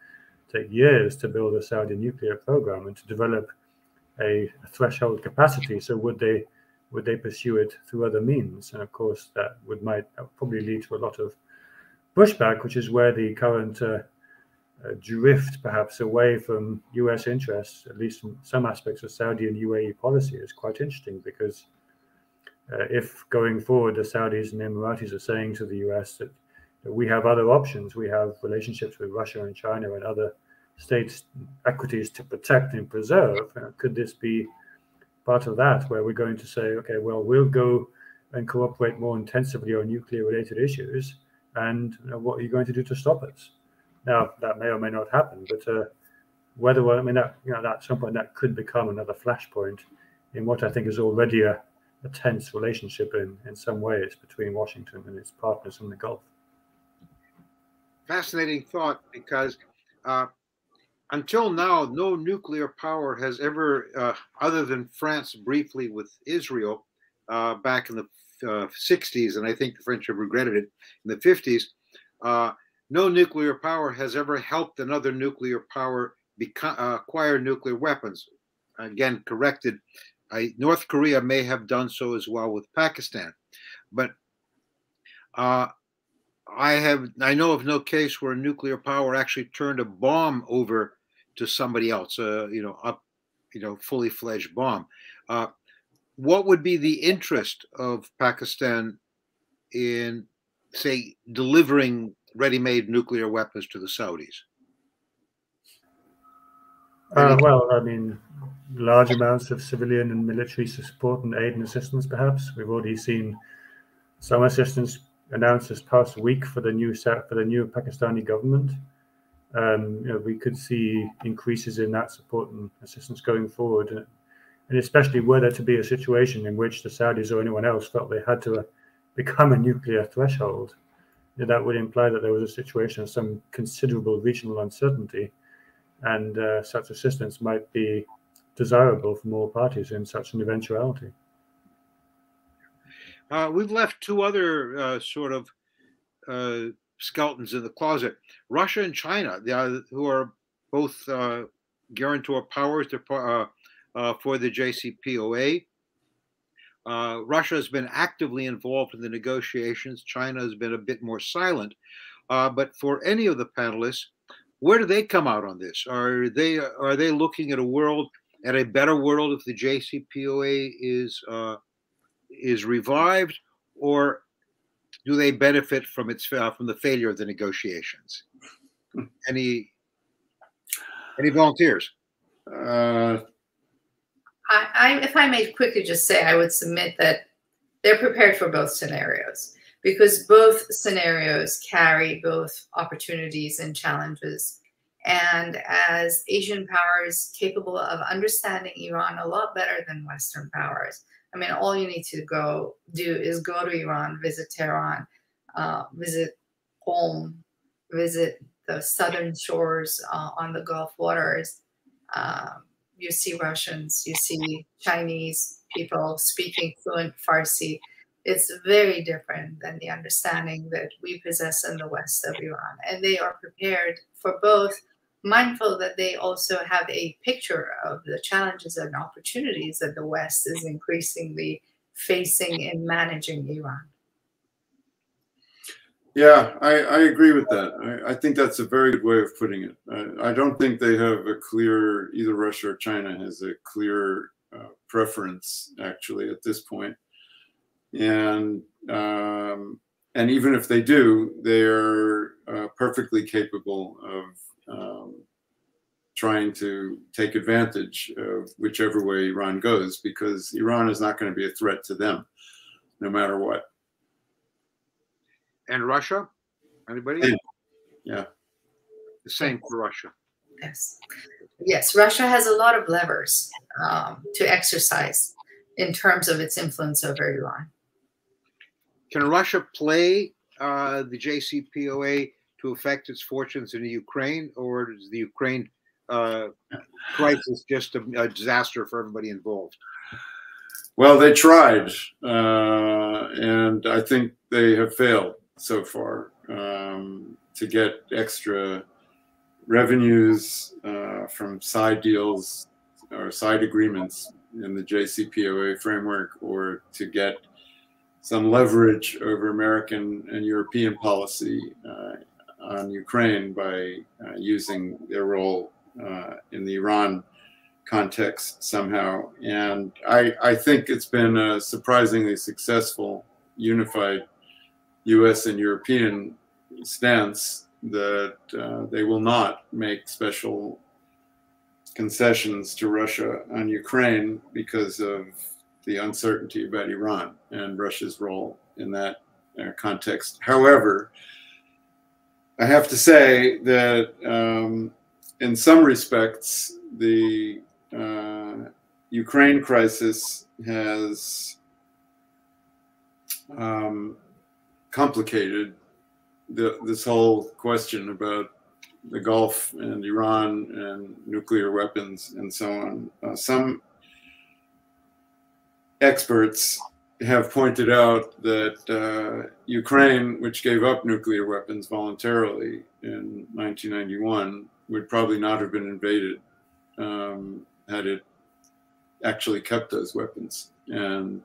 Speaker 2: take years to build a Saudi nuclear program and to develop a, threshold capacity. So would they would they pursue it through other means? And of course, that would might probably lead to a lot of pushback, which is where the current uh, drift perhaps away from US interests, at least from some aspects of Saudi and UAE policy, is quite interesting because uh, if going forward the Saudis and Emiratis are saying to the US that, that, we have other options, we have relationships with Russia and China and other states' equities to protect and preserve, uh, could this be part of that where we're going to say, okay, well, we'll go and cooperate more intensively on nuclear related issues and what are you going to do to stop us? Now that may or may not happen, but uh, whether I mean that you know at some point that could become another flashpoint in what I think is already a, a tense relationship in in some ways between Washington and its partners in the Gulf.
Speaker 1: Fascinating thought because. Uh, until now, no nuclear power has ever, uh, other than France briefly with Israel uh, back in the uh, 60s, and I think the French have regretted it in the 50s, uh, no nuclear power has ever helped another nuclear power beca- uh, acquire nuclear weapons. Again, corrected. I, North Korea may have done so as well with Pakistan, but uh, I have I know of no case where a nuclear power actually turned a bomb over to somebody else. Uh, you know, up, you know, fully fledged bomb. Uh, what would be the interest of Pakistan in, say, delivering ready-made nuclear weapons to the Saudis?
Speaker 2: Uh, well, I mean, large amounts of civilian and military support and aid and assistance. Perhaps we've already seen some assistance announced this past week for the new for the new Pakistani government. Um, you know, we could see increases in that support and assistance going forward and especially were there to be a situation in which the Saudis or anyone else felt they had to uh, become a nuclear threshold, that would imply that there was a situation of some considerable regional uncertainty, and uh, such assistance might be desirable for more parties in such an eventuality.
Speaker 1: Uh, we've left two other uh, sort of uh, skeletons in the closet: Russia and China, who are both uh, guarantor powers. They're uh, for the JCPOA. Uh, Russia has been actively involved in the negotiations. China has been a bit more silent. Uh, but for any of the panelists, where do they come out on this? Are they are they looking at a world at a better world if the JCPOA is uh, is revived, or do they benefit from its uh, from the failure of the negotiations? any any volunteers?
Speaker 3: I, I, if I may quickly just say, I would submit that they're prepared for both scenarios because both scenarios carry both opportunities and challenges. and as Asian powers capable of understanding Iran a lot better than Western powers. I mean, all you need to go do is go to Iran, visit Tehran, uh, visit Qom, visit the southern shores uh, on the Gulf waters. Um, you see Russians, you see Chinese people speaking fluent Farsi. It's very different than the understanding that we possess in the west of Iran. And they are prepared for both mindful that they also have a picture of the challenges and opportunities that the West is increasingly facing in managing Iran.
Speaker 4: Yeah, I, I agree with that. I, I, think that's a very good way of putting it. I, I, don't think they have a clear, either Russia or China has a clear uh, preference actually at this point. And um, and even if they do, they're uh, perfectly capable of um, trying to take advantage of whichever way Iran goes, because Iran is not going to be a threat to them, no matter what.
Speaker 1: And Russia? Anybody?
Speaker 4: And, yeah.
Speaker 1: The same for Russia.
Speaker 3: Yes. Yes, Russia has a lot of levers um, to exercise in terms of its influence over Iran.
Speaker 1: Can Russia play uh, the JCPOA to affect its fortunes in the Ukraine, or is the Ukraine uh, crisis just a, a, disaster for everybody involved?
Speaker 4: Well, they tried, uh, and I think they have failed so far um, to get extra revenues uh, from side deals or side agreements in the JCPOA framework, or to get some leverage over American and European policy uh, on Ukraine by uh, using their role uh, in the Iran context somehow. And I, I think it's been a surprisingly successful unified US and European stance that uh, they will not make special concessions to Russia on Ukraine because of the uncertainty about Iran and Russia's role in that uh, context. However, I have to say that um, in some respects, the uh, Ukraine crisis has um, complicated the, this whole question about the Gulf and Iran and nuclear weapons and so on. Uh, some experts have pointed out that uh, Ukraine, which gave up nuclear weapons voluntarily in 1991, would probably not have been invaded um, had it actually kept those weapons. And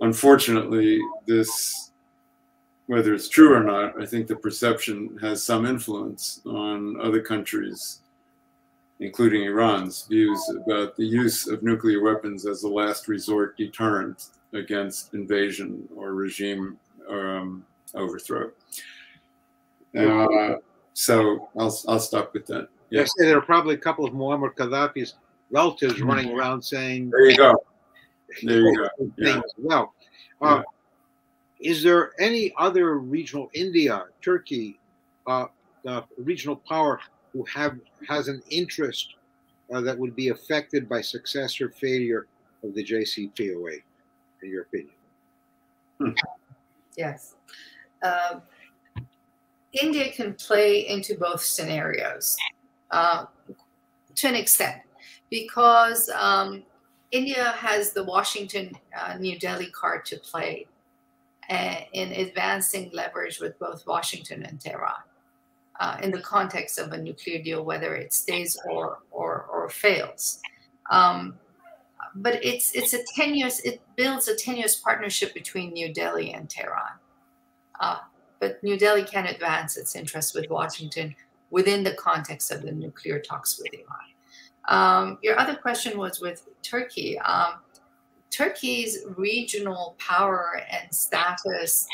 Speaker 4: unfortunately, this, whether it's true or not, I think the perception has some influence on other countries, including Iran's views about the use of nuclear weapons as a last resort deterrent against invasion or regime um, overthrow. Uh, so I'll, I'll stop with that.
Speaker 1: Yeah. say there are probably a couple of Muammar Gaddafi's relatives mm-hmm. running around saying,
Speaker 4: "There you go, there you go." Yeah.
Speaker 1: well, uh, yeah. Is there any other regional, India, Turkey, uh, regional power who have has an interest uh, that would be affected by success or failure of the JCPOA? in your opinion?
Speaker 3: Hmm. Yes. Um, India can play into both scenarios uh, to an extent because um, India has the Washington uh, New Delhi card to play uh, in advancing leverage with both Washington and Tehran uh, in the context of a nuclear deal, whether it stays or, or, or fails. Um, but it's it's a tenuous it builds a tenuous partnership between New Delhi and Tehran. Uh, but New Delhi can advance its interests with Washington within the context of the nuclear talks with Iran. Um, your other question was with Turkey. Um, Turkey's regional power and status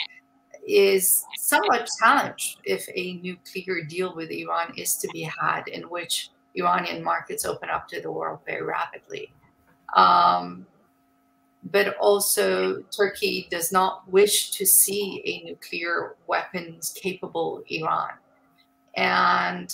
Speaker 3: is somewhat challenged if a nuclear deal with Iran is to be had, in which Iranian markets open up to the world very rapidly. Um, but also, Turkey does not wish to see a nuclear weapons capable Iran. And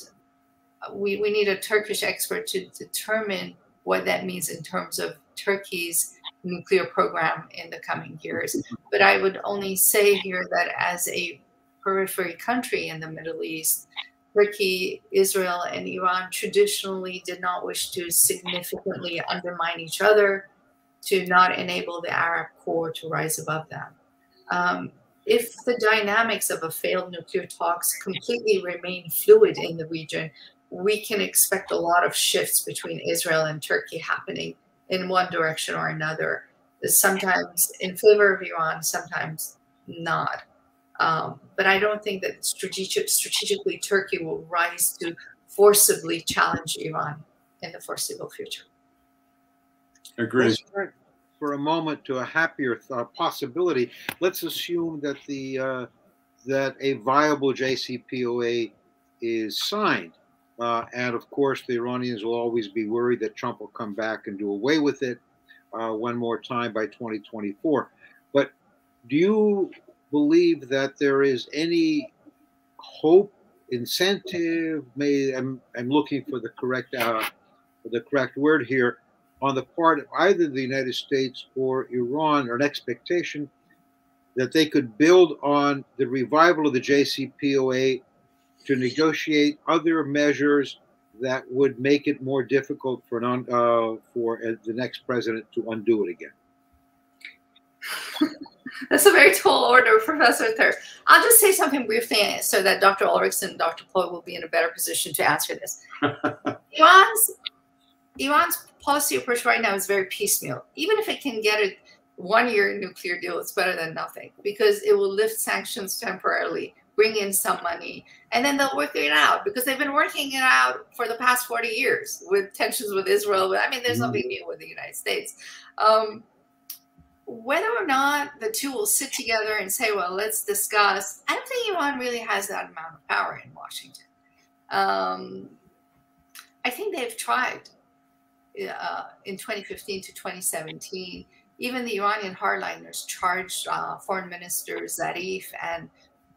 Speaker 3: we, we need a Turkish expert to determine what that means in terms of Turkey's nuclear program in the coming years. But I would only say here that as a periphery country in the Middle East, Turkey, Israel, and Iran traditionally did not wish to significantly undermine each other, to not enable the Arab core to rise above them. Um, if the dynamics of a failed nuclear talks completely remain fluid in the region, we can expect a lot of shifts between Israel and Turkey happening in one direction or another, sometimes in favor of Iran, sometimes not. Um, but I don't think that strategic, strategically Turkey will rise to forcibly challenge Iran in the foreseeable future.
Speaker 4: Agreed.
Speaker 1: For a moment, to a happier th- possibility, let's assume that the uh, that a viable JCPOA is signed. Uh, and of course, the Iranians will always be worried that Trump will come back and do away with it uh, one more time by 2024. But do you believe that there is any hope, incentive? May I'm, I'm looking for the correct uh, the correct word here on the part of either the United States or Iran, or an expectation that they could build on the revival of the JCPOA to negotiate other measures that would make it more difficult for non, uh, for uh, the next president to undo it again.
Speaker 3: That's a very tall order, Professor Thur. I'll just say something briefly so that Dr. Ulrichs and Dr. Ploy will be in a better position to answer this. Iran's, Iran's policy approach right now is very piecemeal. Even if it can get a one-year nuclear deal, it's better than nothing because it will lift sanctions temporarily bring in some money, and then they'll work it out because they've been working it out for the past 40 years with tensions with Israel. I mean, there's nothing new with the United States. Um, whether or not the two will sit together and say, well, let's discuss, I don't think Iran really has that amount of power in Washington. Um, I think they've tried uh, in 2015 to 2017. Even the Iranian hardliners charged uh, foreign ministers Zarif and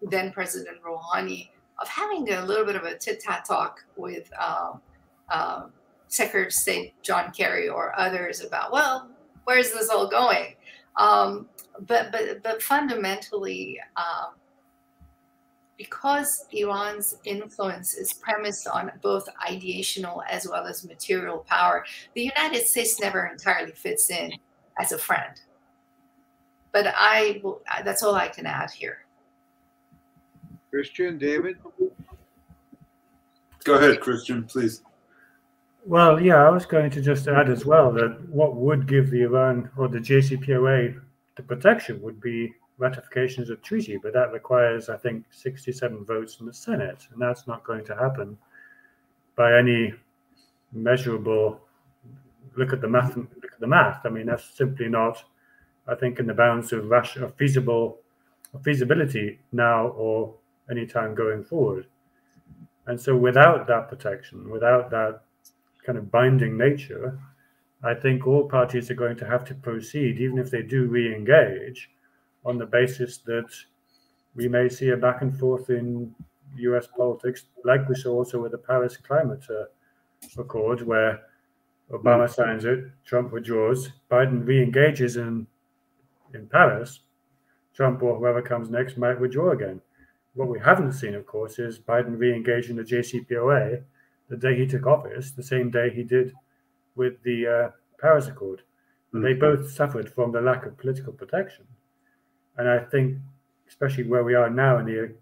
Speaker 3: then President Rouhani of having a little bit of a tit-tat talk with um, uh, Secretary of State John Kerry or others about, well, where's this all going? Um, but but but fundamentally, um, because Iran's influence is premised on both ideational as well as material power, the United States never entirely fits in as a friend. But I that's all I can add here.
Speaker 1: Kristian, David?
Speaker 4: Go ahead, Kristian, please.
Speaker 2: Well, yeah, I was going to just add as well that what would give the Iran or the JCPOA the protection would be ratifications of treaty, but that requires, I think, 67 votes in the Senate, and that's not going to happen by any measurable look at the math. Look at the math. I mean, that's simply not, I think, in the bounds of, rational, of feasible of feasibility now or anytime going forward. And so, without that protection, without that kind of binding nature, I think all parties are going to have to proceed, even if they do re engage, on the basis that we may see a back and forth in US politics, like we saw also with the Paris Climate uh, Accord, where Obama signs it, Trump withdraws, Biden re engages in, in Paris, Trump or whoever comes next might withdraw again. What we haven't seen, of course, is Biden re engaging the JCPOA the day he took office, the same day he did with the uh, Paris Accord. Mm-hmm. They both suffered from the lack of political protection. And I think, especially where we are now in the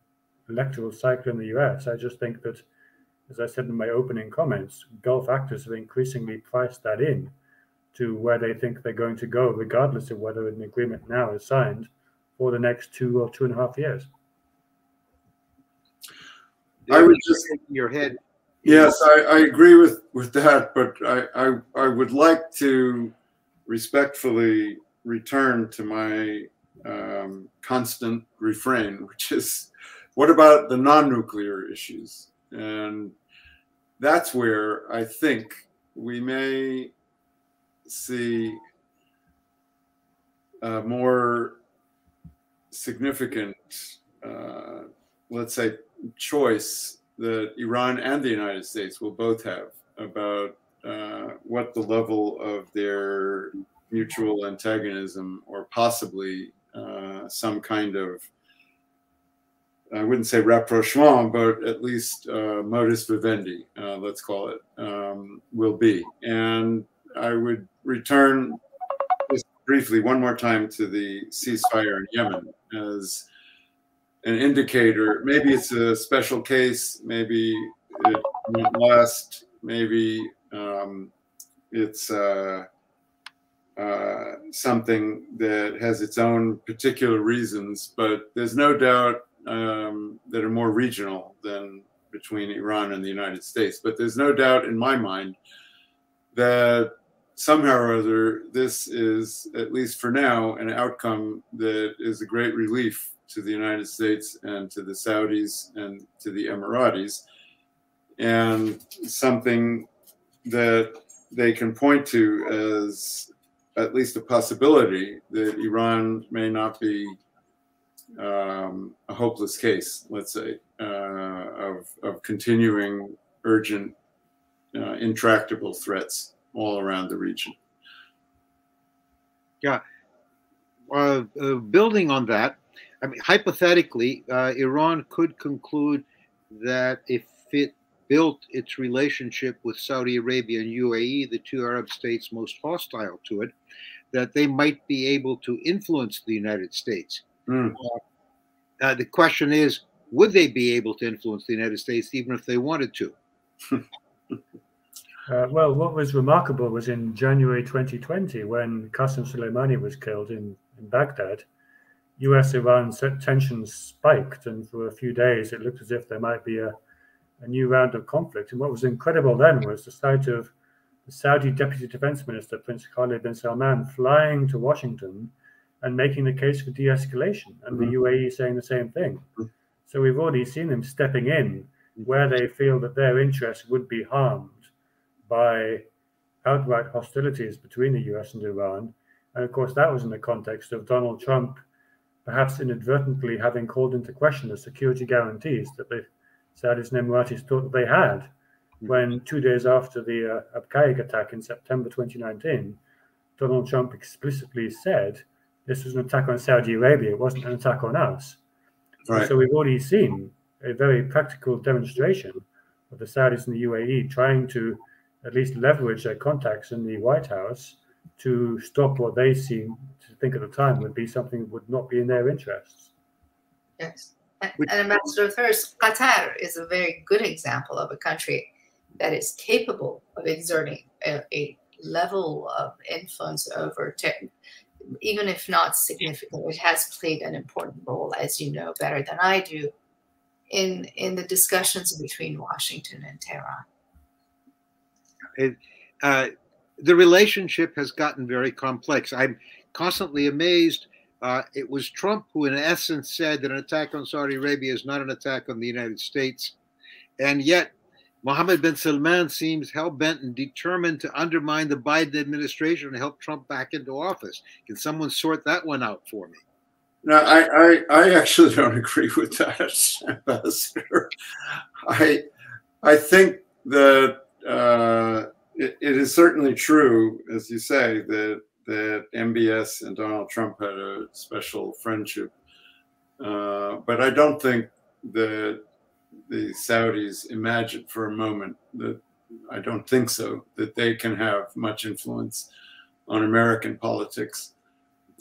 Speaker 2: electoral cycle in the US, I just think that, as I said in my opening comments, Gulf actors have increasingly priced that in to where they think they're going to go, regardless of whether an agreement now is signed for the next two or two and a half years.
Speaker 4: I would just
Speaker 1: your head.
Speaker 4: Yes, I, I agree with with that, but I, I I would like to respectfully return to my um, constant refrain, which is, what about the non-nuclear issues? And that's where I think we may see a more significant, uh, let's say, choice that Iran and the United States will both have about uh, what the level of their mutual antagonism or possibly uh, some kind of I wouldn't say rapprochement, but at least uh, modus vivendi, uh, let's call it, um, will be. And I would return just briefly one more time to the ceasefire in Yemen as an indicator. Maybe it's a special case, maybe it won't last, maybe um, it's uh, uh, something that has its own particular reasons, but there's no doubt um, that are more regional than between Iran and the United States. But there's no doubt in my mind that somehow or other, this is, at least for now, an outcome that is a great relief to the United States and to the Saudis and to the Emiratis, and something that they can point to as at least a possibility that Iran may not be um, a hopeless case, let's say, uh, of, of continuing urgent, uh, intractable threats all around the region.
Speaker 1: Yeah. Uh, uh building on that, I mean, hypothetically, uh, Iran could conclude that if it built its relationship with Saudi Arabia and UAE, the two Arab states most hostile to it, that they might be able to influence the United States. Mm. Uh, the question is, would they be able to influence the United States even if they wanted to?
Speaker 2: Uh, well, what was remarkable was in January 2020 when Qasem Soleimani was killed in, in Baghdad, US Iran tensions spiked, and for a few days it looked as if there might be a, a new round of conflict. And what was incredible then was the sight of the Saudi Deputy Defense Minister, Prince Khalid bin Salman, flying to Washington and making the case for de escalation, and mm-hmm. the UAE saying the same thing. Mm-hmm. So we've already seen them stepping in where they feel that their interests would be harmed by outright hostilities between the US and Iran. And of course, that was in the context of Donald Trump perhaps inadvertently having called into question the security guarantees that the Saudis and Emiratis thought they had mm-hmm. when two days after the uh, Abqaiq attack in September 2019, Donald Trump explicitly said this was an attack on Saudi Arabia. It wasn't an attack on us. Right. So we've already seen a very practical demonstration of the Saudis and the UAE trying to at least leverage their contacts in the White House to stop what they seem to think at the time would be something that would not be in their interests.
Speaker 3: Yes. And, Ambassador Theros, Qatar is a very good example of a country that is capable of exerting a, a level of influence over te- even if not significant, it has played an important role, as you know better than I do, in in the discussions between Washington and Tehran.
Speaker 1: It, uh, the relationship has gotten very complex. I'm constantly amazed. Uh, it was Trump who, in essence, said that an attack on Saudi Arabia is not an attack on the United States, and yet Mohammed bin Salman seems hell bent and determined to undermine the Biden administration and help Trump back into office. Can someone sort that one out for me?
Speaker 4: No, I, I, I actually don't agree with that, Ambassador. I, I think that uh, it, is certainly true, as you say, that that MBS and Donald Trump had a special friendship, uh, but I don't think that the Saudis imagine for a moment that I don't think so, that they can have much influence on American politics.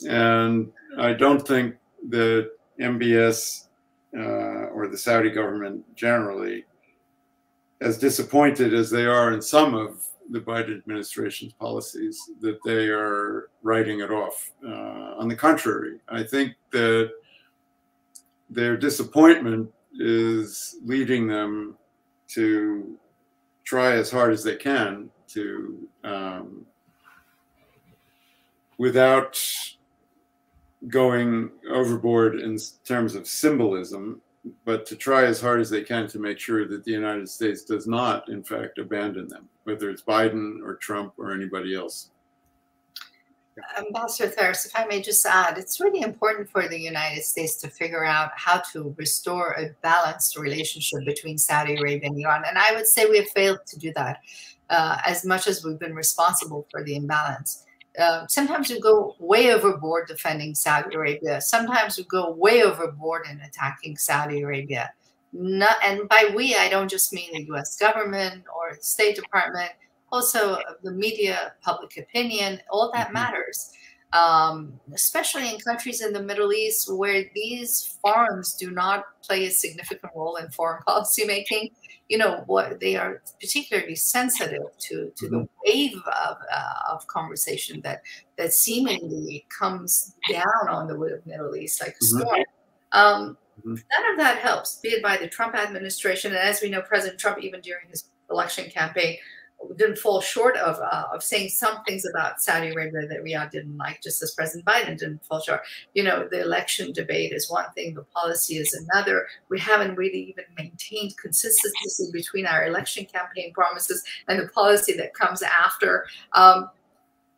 Speaker 4: And I don't think that MBS uh, or the Saudi government generally, as disappointed as they are in some of the Biden administration's policies, that they are writing it off. Uh, on the contrary, I think that their disappointment is leading them to try as hard as they can to, um, without going overboard in terms of symbolism, but to try as hard as they can to make sure that the United States does not, in fact, abandon them, whether it's Biden or Trump or anybody else.
Speaker 3: Ambassador Theros, if I may just add, it's really important for the United States to figure out how to restore a balanced relationship between Saudi Arabia and Iran. And I would say we have failed to do that uh, as much as we've been responsible for the imbalance. Uh, sometimes we go way overboard defending Saudi Arabia. Sometimes we go way overboard in attacking Saudi Arabia. Not, and by we, I don't just mean the US government or the State Department also the media, public opinion, all that mm-hmm. matters. Um, especially in countries in the Middle East where these farms do not play a significant role in foreign policy making. You know what they are particularly sensitive to to mm-hmm. the wave of, uh, of conversation that that seemingly comes down on the Middle East like a mm-hmm. storm. Um, mm-hmm. None of that helps, be it by the Trump administration, and as we know, President Trump, even during his election campaign, didn't fall short of uh, of saying some things about Saudi Arabia that Riyadh didn't like, just as President Biden didn't fall short. You know, the election debate is one thing, the policy is another. We haven't really even maintained consistency between our election campaign promises and the policy that comes after. Um,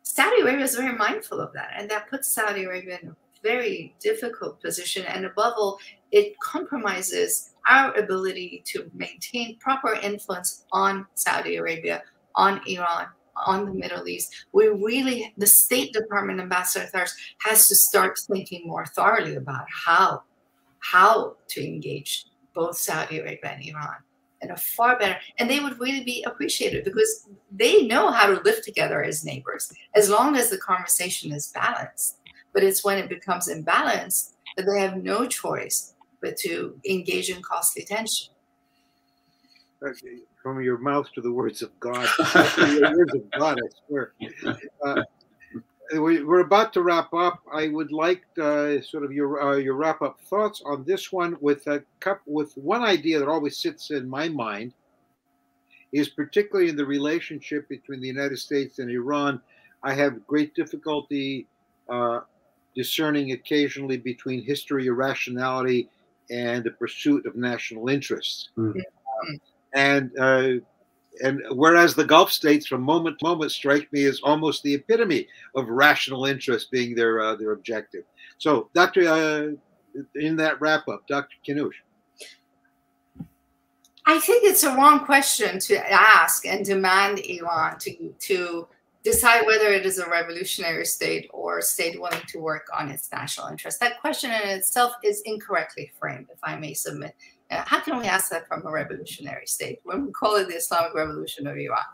Speaker 3: Saudi Arabia is very mindful of that, and that puts Saudi Arabia in a very difficult position. And above all, it compromises our ability to maintain proper influence on Saudi Arabia on Iran, on the Middle East. We really, the State Department Ambassador has to start thinking more thoroughly about how, how to engage both Saudi Arabia and Iran in a far better, and they would really be appreciated because they know how to live together as neighbors as long as the conversation is balanced. But it's when it becomes imbalanced that they have no choice but to engage in costly tension.
Speaker 1: Okay from your mouth to the words of God. the words of God, I swear. Uh, we, are about to wrap up. I would like uh, sort of your uh, your wrap up thoughts on this one with a cup with one idea that always sits in my mind is particularly in the relationship between the United States and Iran. I have great difficulty uh, discerning occasionally between history, irrationality, and the pursuit of national interests. Mm-hmm and uh, and whereas the Gulf states from moment to moment strike me as almost the epitome of rational interest being their uh, their objective. So, Doctor, uh, in that wrap up, Dr. Keynoush.
Speaker 3: I think it's a wrong question to ask and demand Iran to to decide whether it is a revolutionary state or a state willing to work on its national interest. That question in itself is incorrectly framed, if I may submit. Uh, how can we ask that from a revolutionary state when we call it the Islamic Revolution of Iran?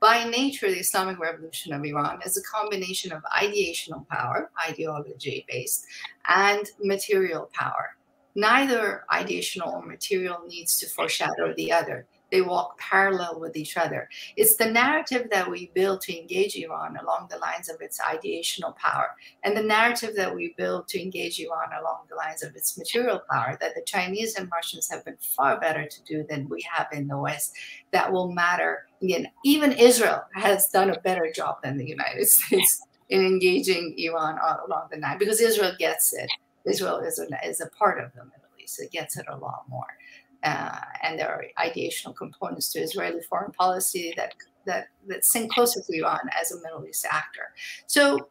Speaker 3: By nature, the Islamic Revolution of Iran is a combination of ideational power, ideology based, and material power. Neither ideational or material needs to foreshadow the other. They walk parallel with each other. It's the narrative that we build to engage Iran along the lines of its ideational power, and the narrative that we build to engage Iran along the lines of its material power that the Chinese and Russians have been far better to do than we have in the West. That will matter. Again, even Israel has done a better job than the United States in engaging Iran along the line because Israel gets it. Israel is is a part of the Middle East. It gets it a lot more uh, and there are ideational components to Israeli foreign policy that that that sink closer to Iran as a Middle East actor. So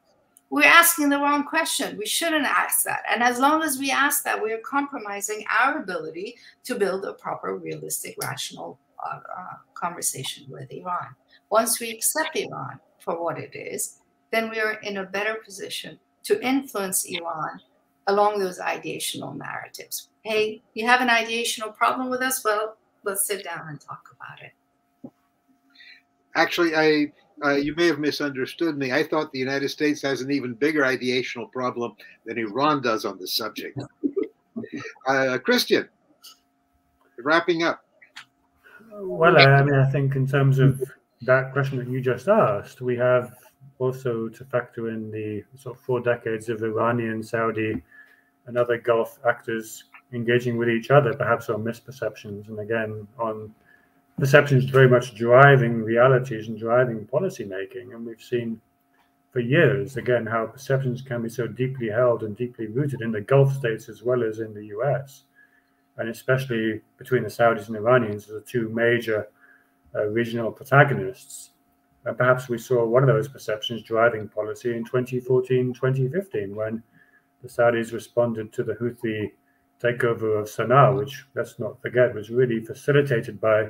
Speaker 3: we're asking the wrong question. We shouldn't ask that. And as long as we ask that, we are compromising our ability to build a proper, realistic, rational uh, uh, conversation with Iran. Once we accept Iran for what it is, then we are in a better position to influence Iran along those ideational narratives hey, you have an ideational problem with us? Well, let's sit down and talk about it.
Speaker 1: Actually, I uh, you may have misunderstood me. I thought the United States has an even bigger ideational problem than Iran does on the subject. uh, Kristian, wrapping up.
Speaker 2: Well, I mean, I think in terms of that question that you just asked, we have also to factor in the sort of four decades of Iranian, Saudi, and other Gulf actors engaging with each other, perhaps on misperceptions, and again on perceptions very much driving realities and driving policy making. And we've seen for years, again, how perceptions can be so deeply held and deeply rooted in the Gulf states as well as in the US, and especially between the Saudis and Iranians as the two major uh, regional protagonists. And perhaps we saw one of those perceptions driving policy in 2014, 2015, when the Saudis responded to the Houthi takeover of Sana'a, which, let's not forget, was really facilitated by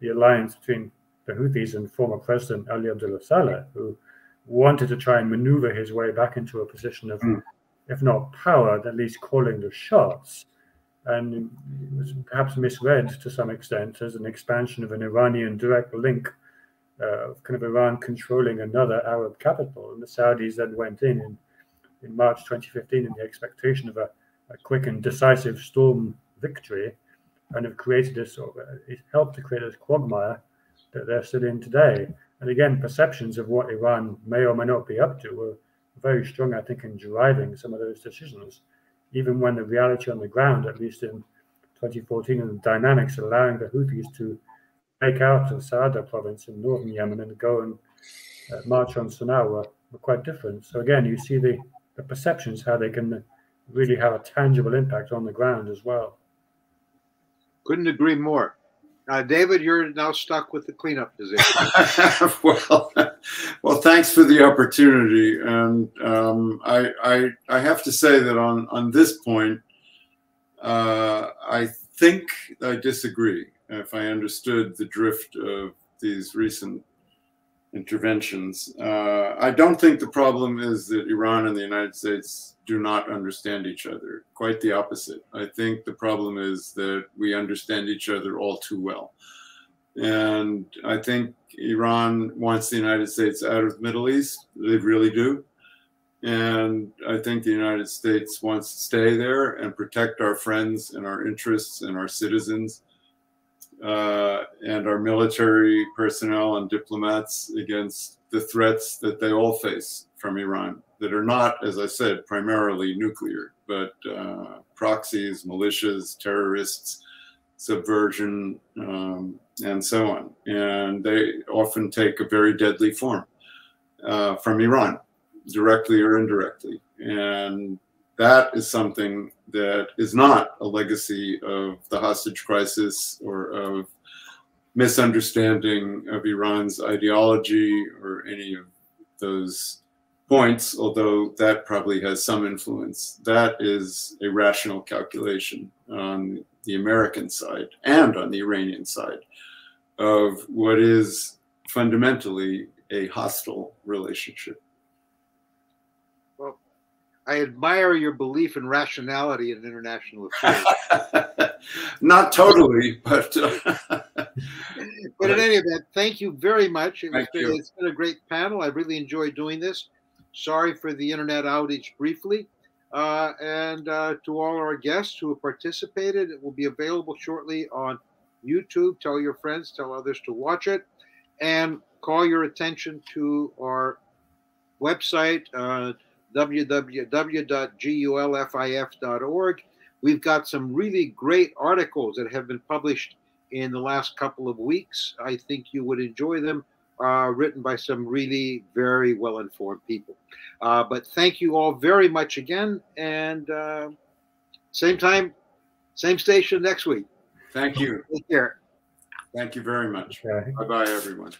Speaker 2: the alliance between the Houthis and former President Ali Abdullah Saleh, who wanted to try and maneuver his way back into a position of, mm. if not power, at least calling the shots. And it was perhaps misread to some extent as an expansion of an Iranian direct link uh, of kind of Iran controlling another Arab capital. And the Saudis then went in in, in March 2015 in the expectation of a, a quick and decisive storm victory and have created this, sort of, it helped to create this quagmire that they're still in today. And again, perceptions of what Iran may or may not be up to were very strong, I think, in driving some of those decisions, even when the reality on the ground, at least in 2014, and the dynamics allowing the Houthis to take out of Saada province in northern Yemen and go and uh, march on Sana'a were, were, quite different. So again, you see the, the perceptions, how they can really have a tangible impact on the ground as well.
Speaker 1: Couldn't agree more. Uh, David, you're now stuck with the cleanup position.
Speaker 4: well, well, thanks for the opportunity, and um, I, I, I have to say that on on this point, uh, I think I disagree. If I understood the drift of these recent interventions, uh, I don't think the problem is that Iran and the United States do not understand each other. Quite the opposite. I think the problem is that we understand each other all too well. And I think Iran wants the United States out of the Middle East. They really do. And I think the United States wants to stay there and protect our friends and our interests and our citizens uh, and our military personnel and diplomats against the threats that they all face from Iran that are not, as I said, primarily nuclear, but uh, proxies, militias, terrorists, subversion, um, and so on. And they often take a very deadly form uh, from Iran, directly or indirectly. And that is something that is not a legacy of the hostage crisis or of misunderstanding of Iran's ideology or any of those points, although that probably has some influence. That is a rational calculation on the American side and on the Iranian side of what is fundamentally a hostile relationship.
Speaker 1: I admire your belief in rationality in international affairs.
Speaker 4: Not totally, but.
Speaker 1: Uh, but in any event, thank you very much. It
Speaker 4: thank
Speaker 1: been,
Speaker 4: you.
Speaker 1: It's been a great panel. I really enjoyed doing this. Sorry for the internet outage briefly. Uh, and uh, to all our guests who have participated, it will be available shortly on YouTube. Tell your friends, tell others to watch it, and call your attention to our website, uh, www.gulfif.org. We've got some really great articles that have been published in the last couple of weeks. I think you would enjoy them uh, written by some really very well informed people. Uh, but thank you all very much again. And uh, same time, same station next week.
Speaker 4: Thank you.
Speaker 1: Take care.
Speaker 4: Thank you very much.
Speaker 2: Okay.
Speaker 4: Bye bye, everyone.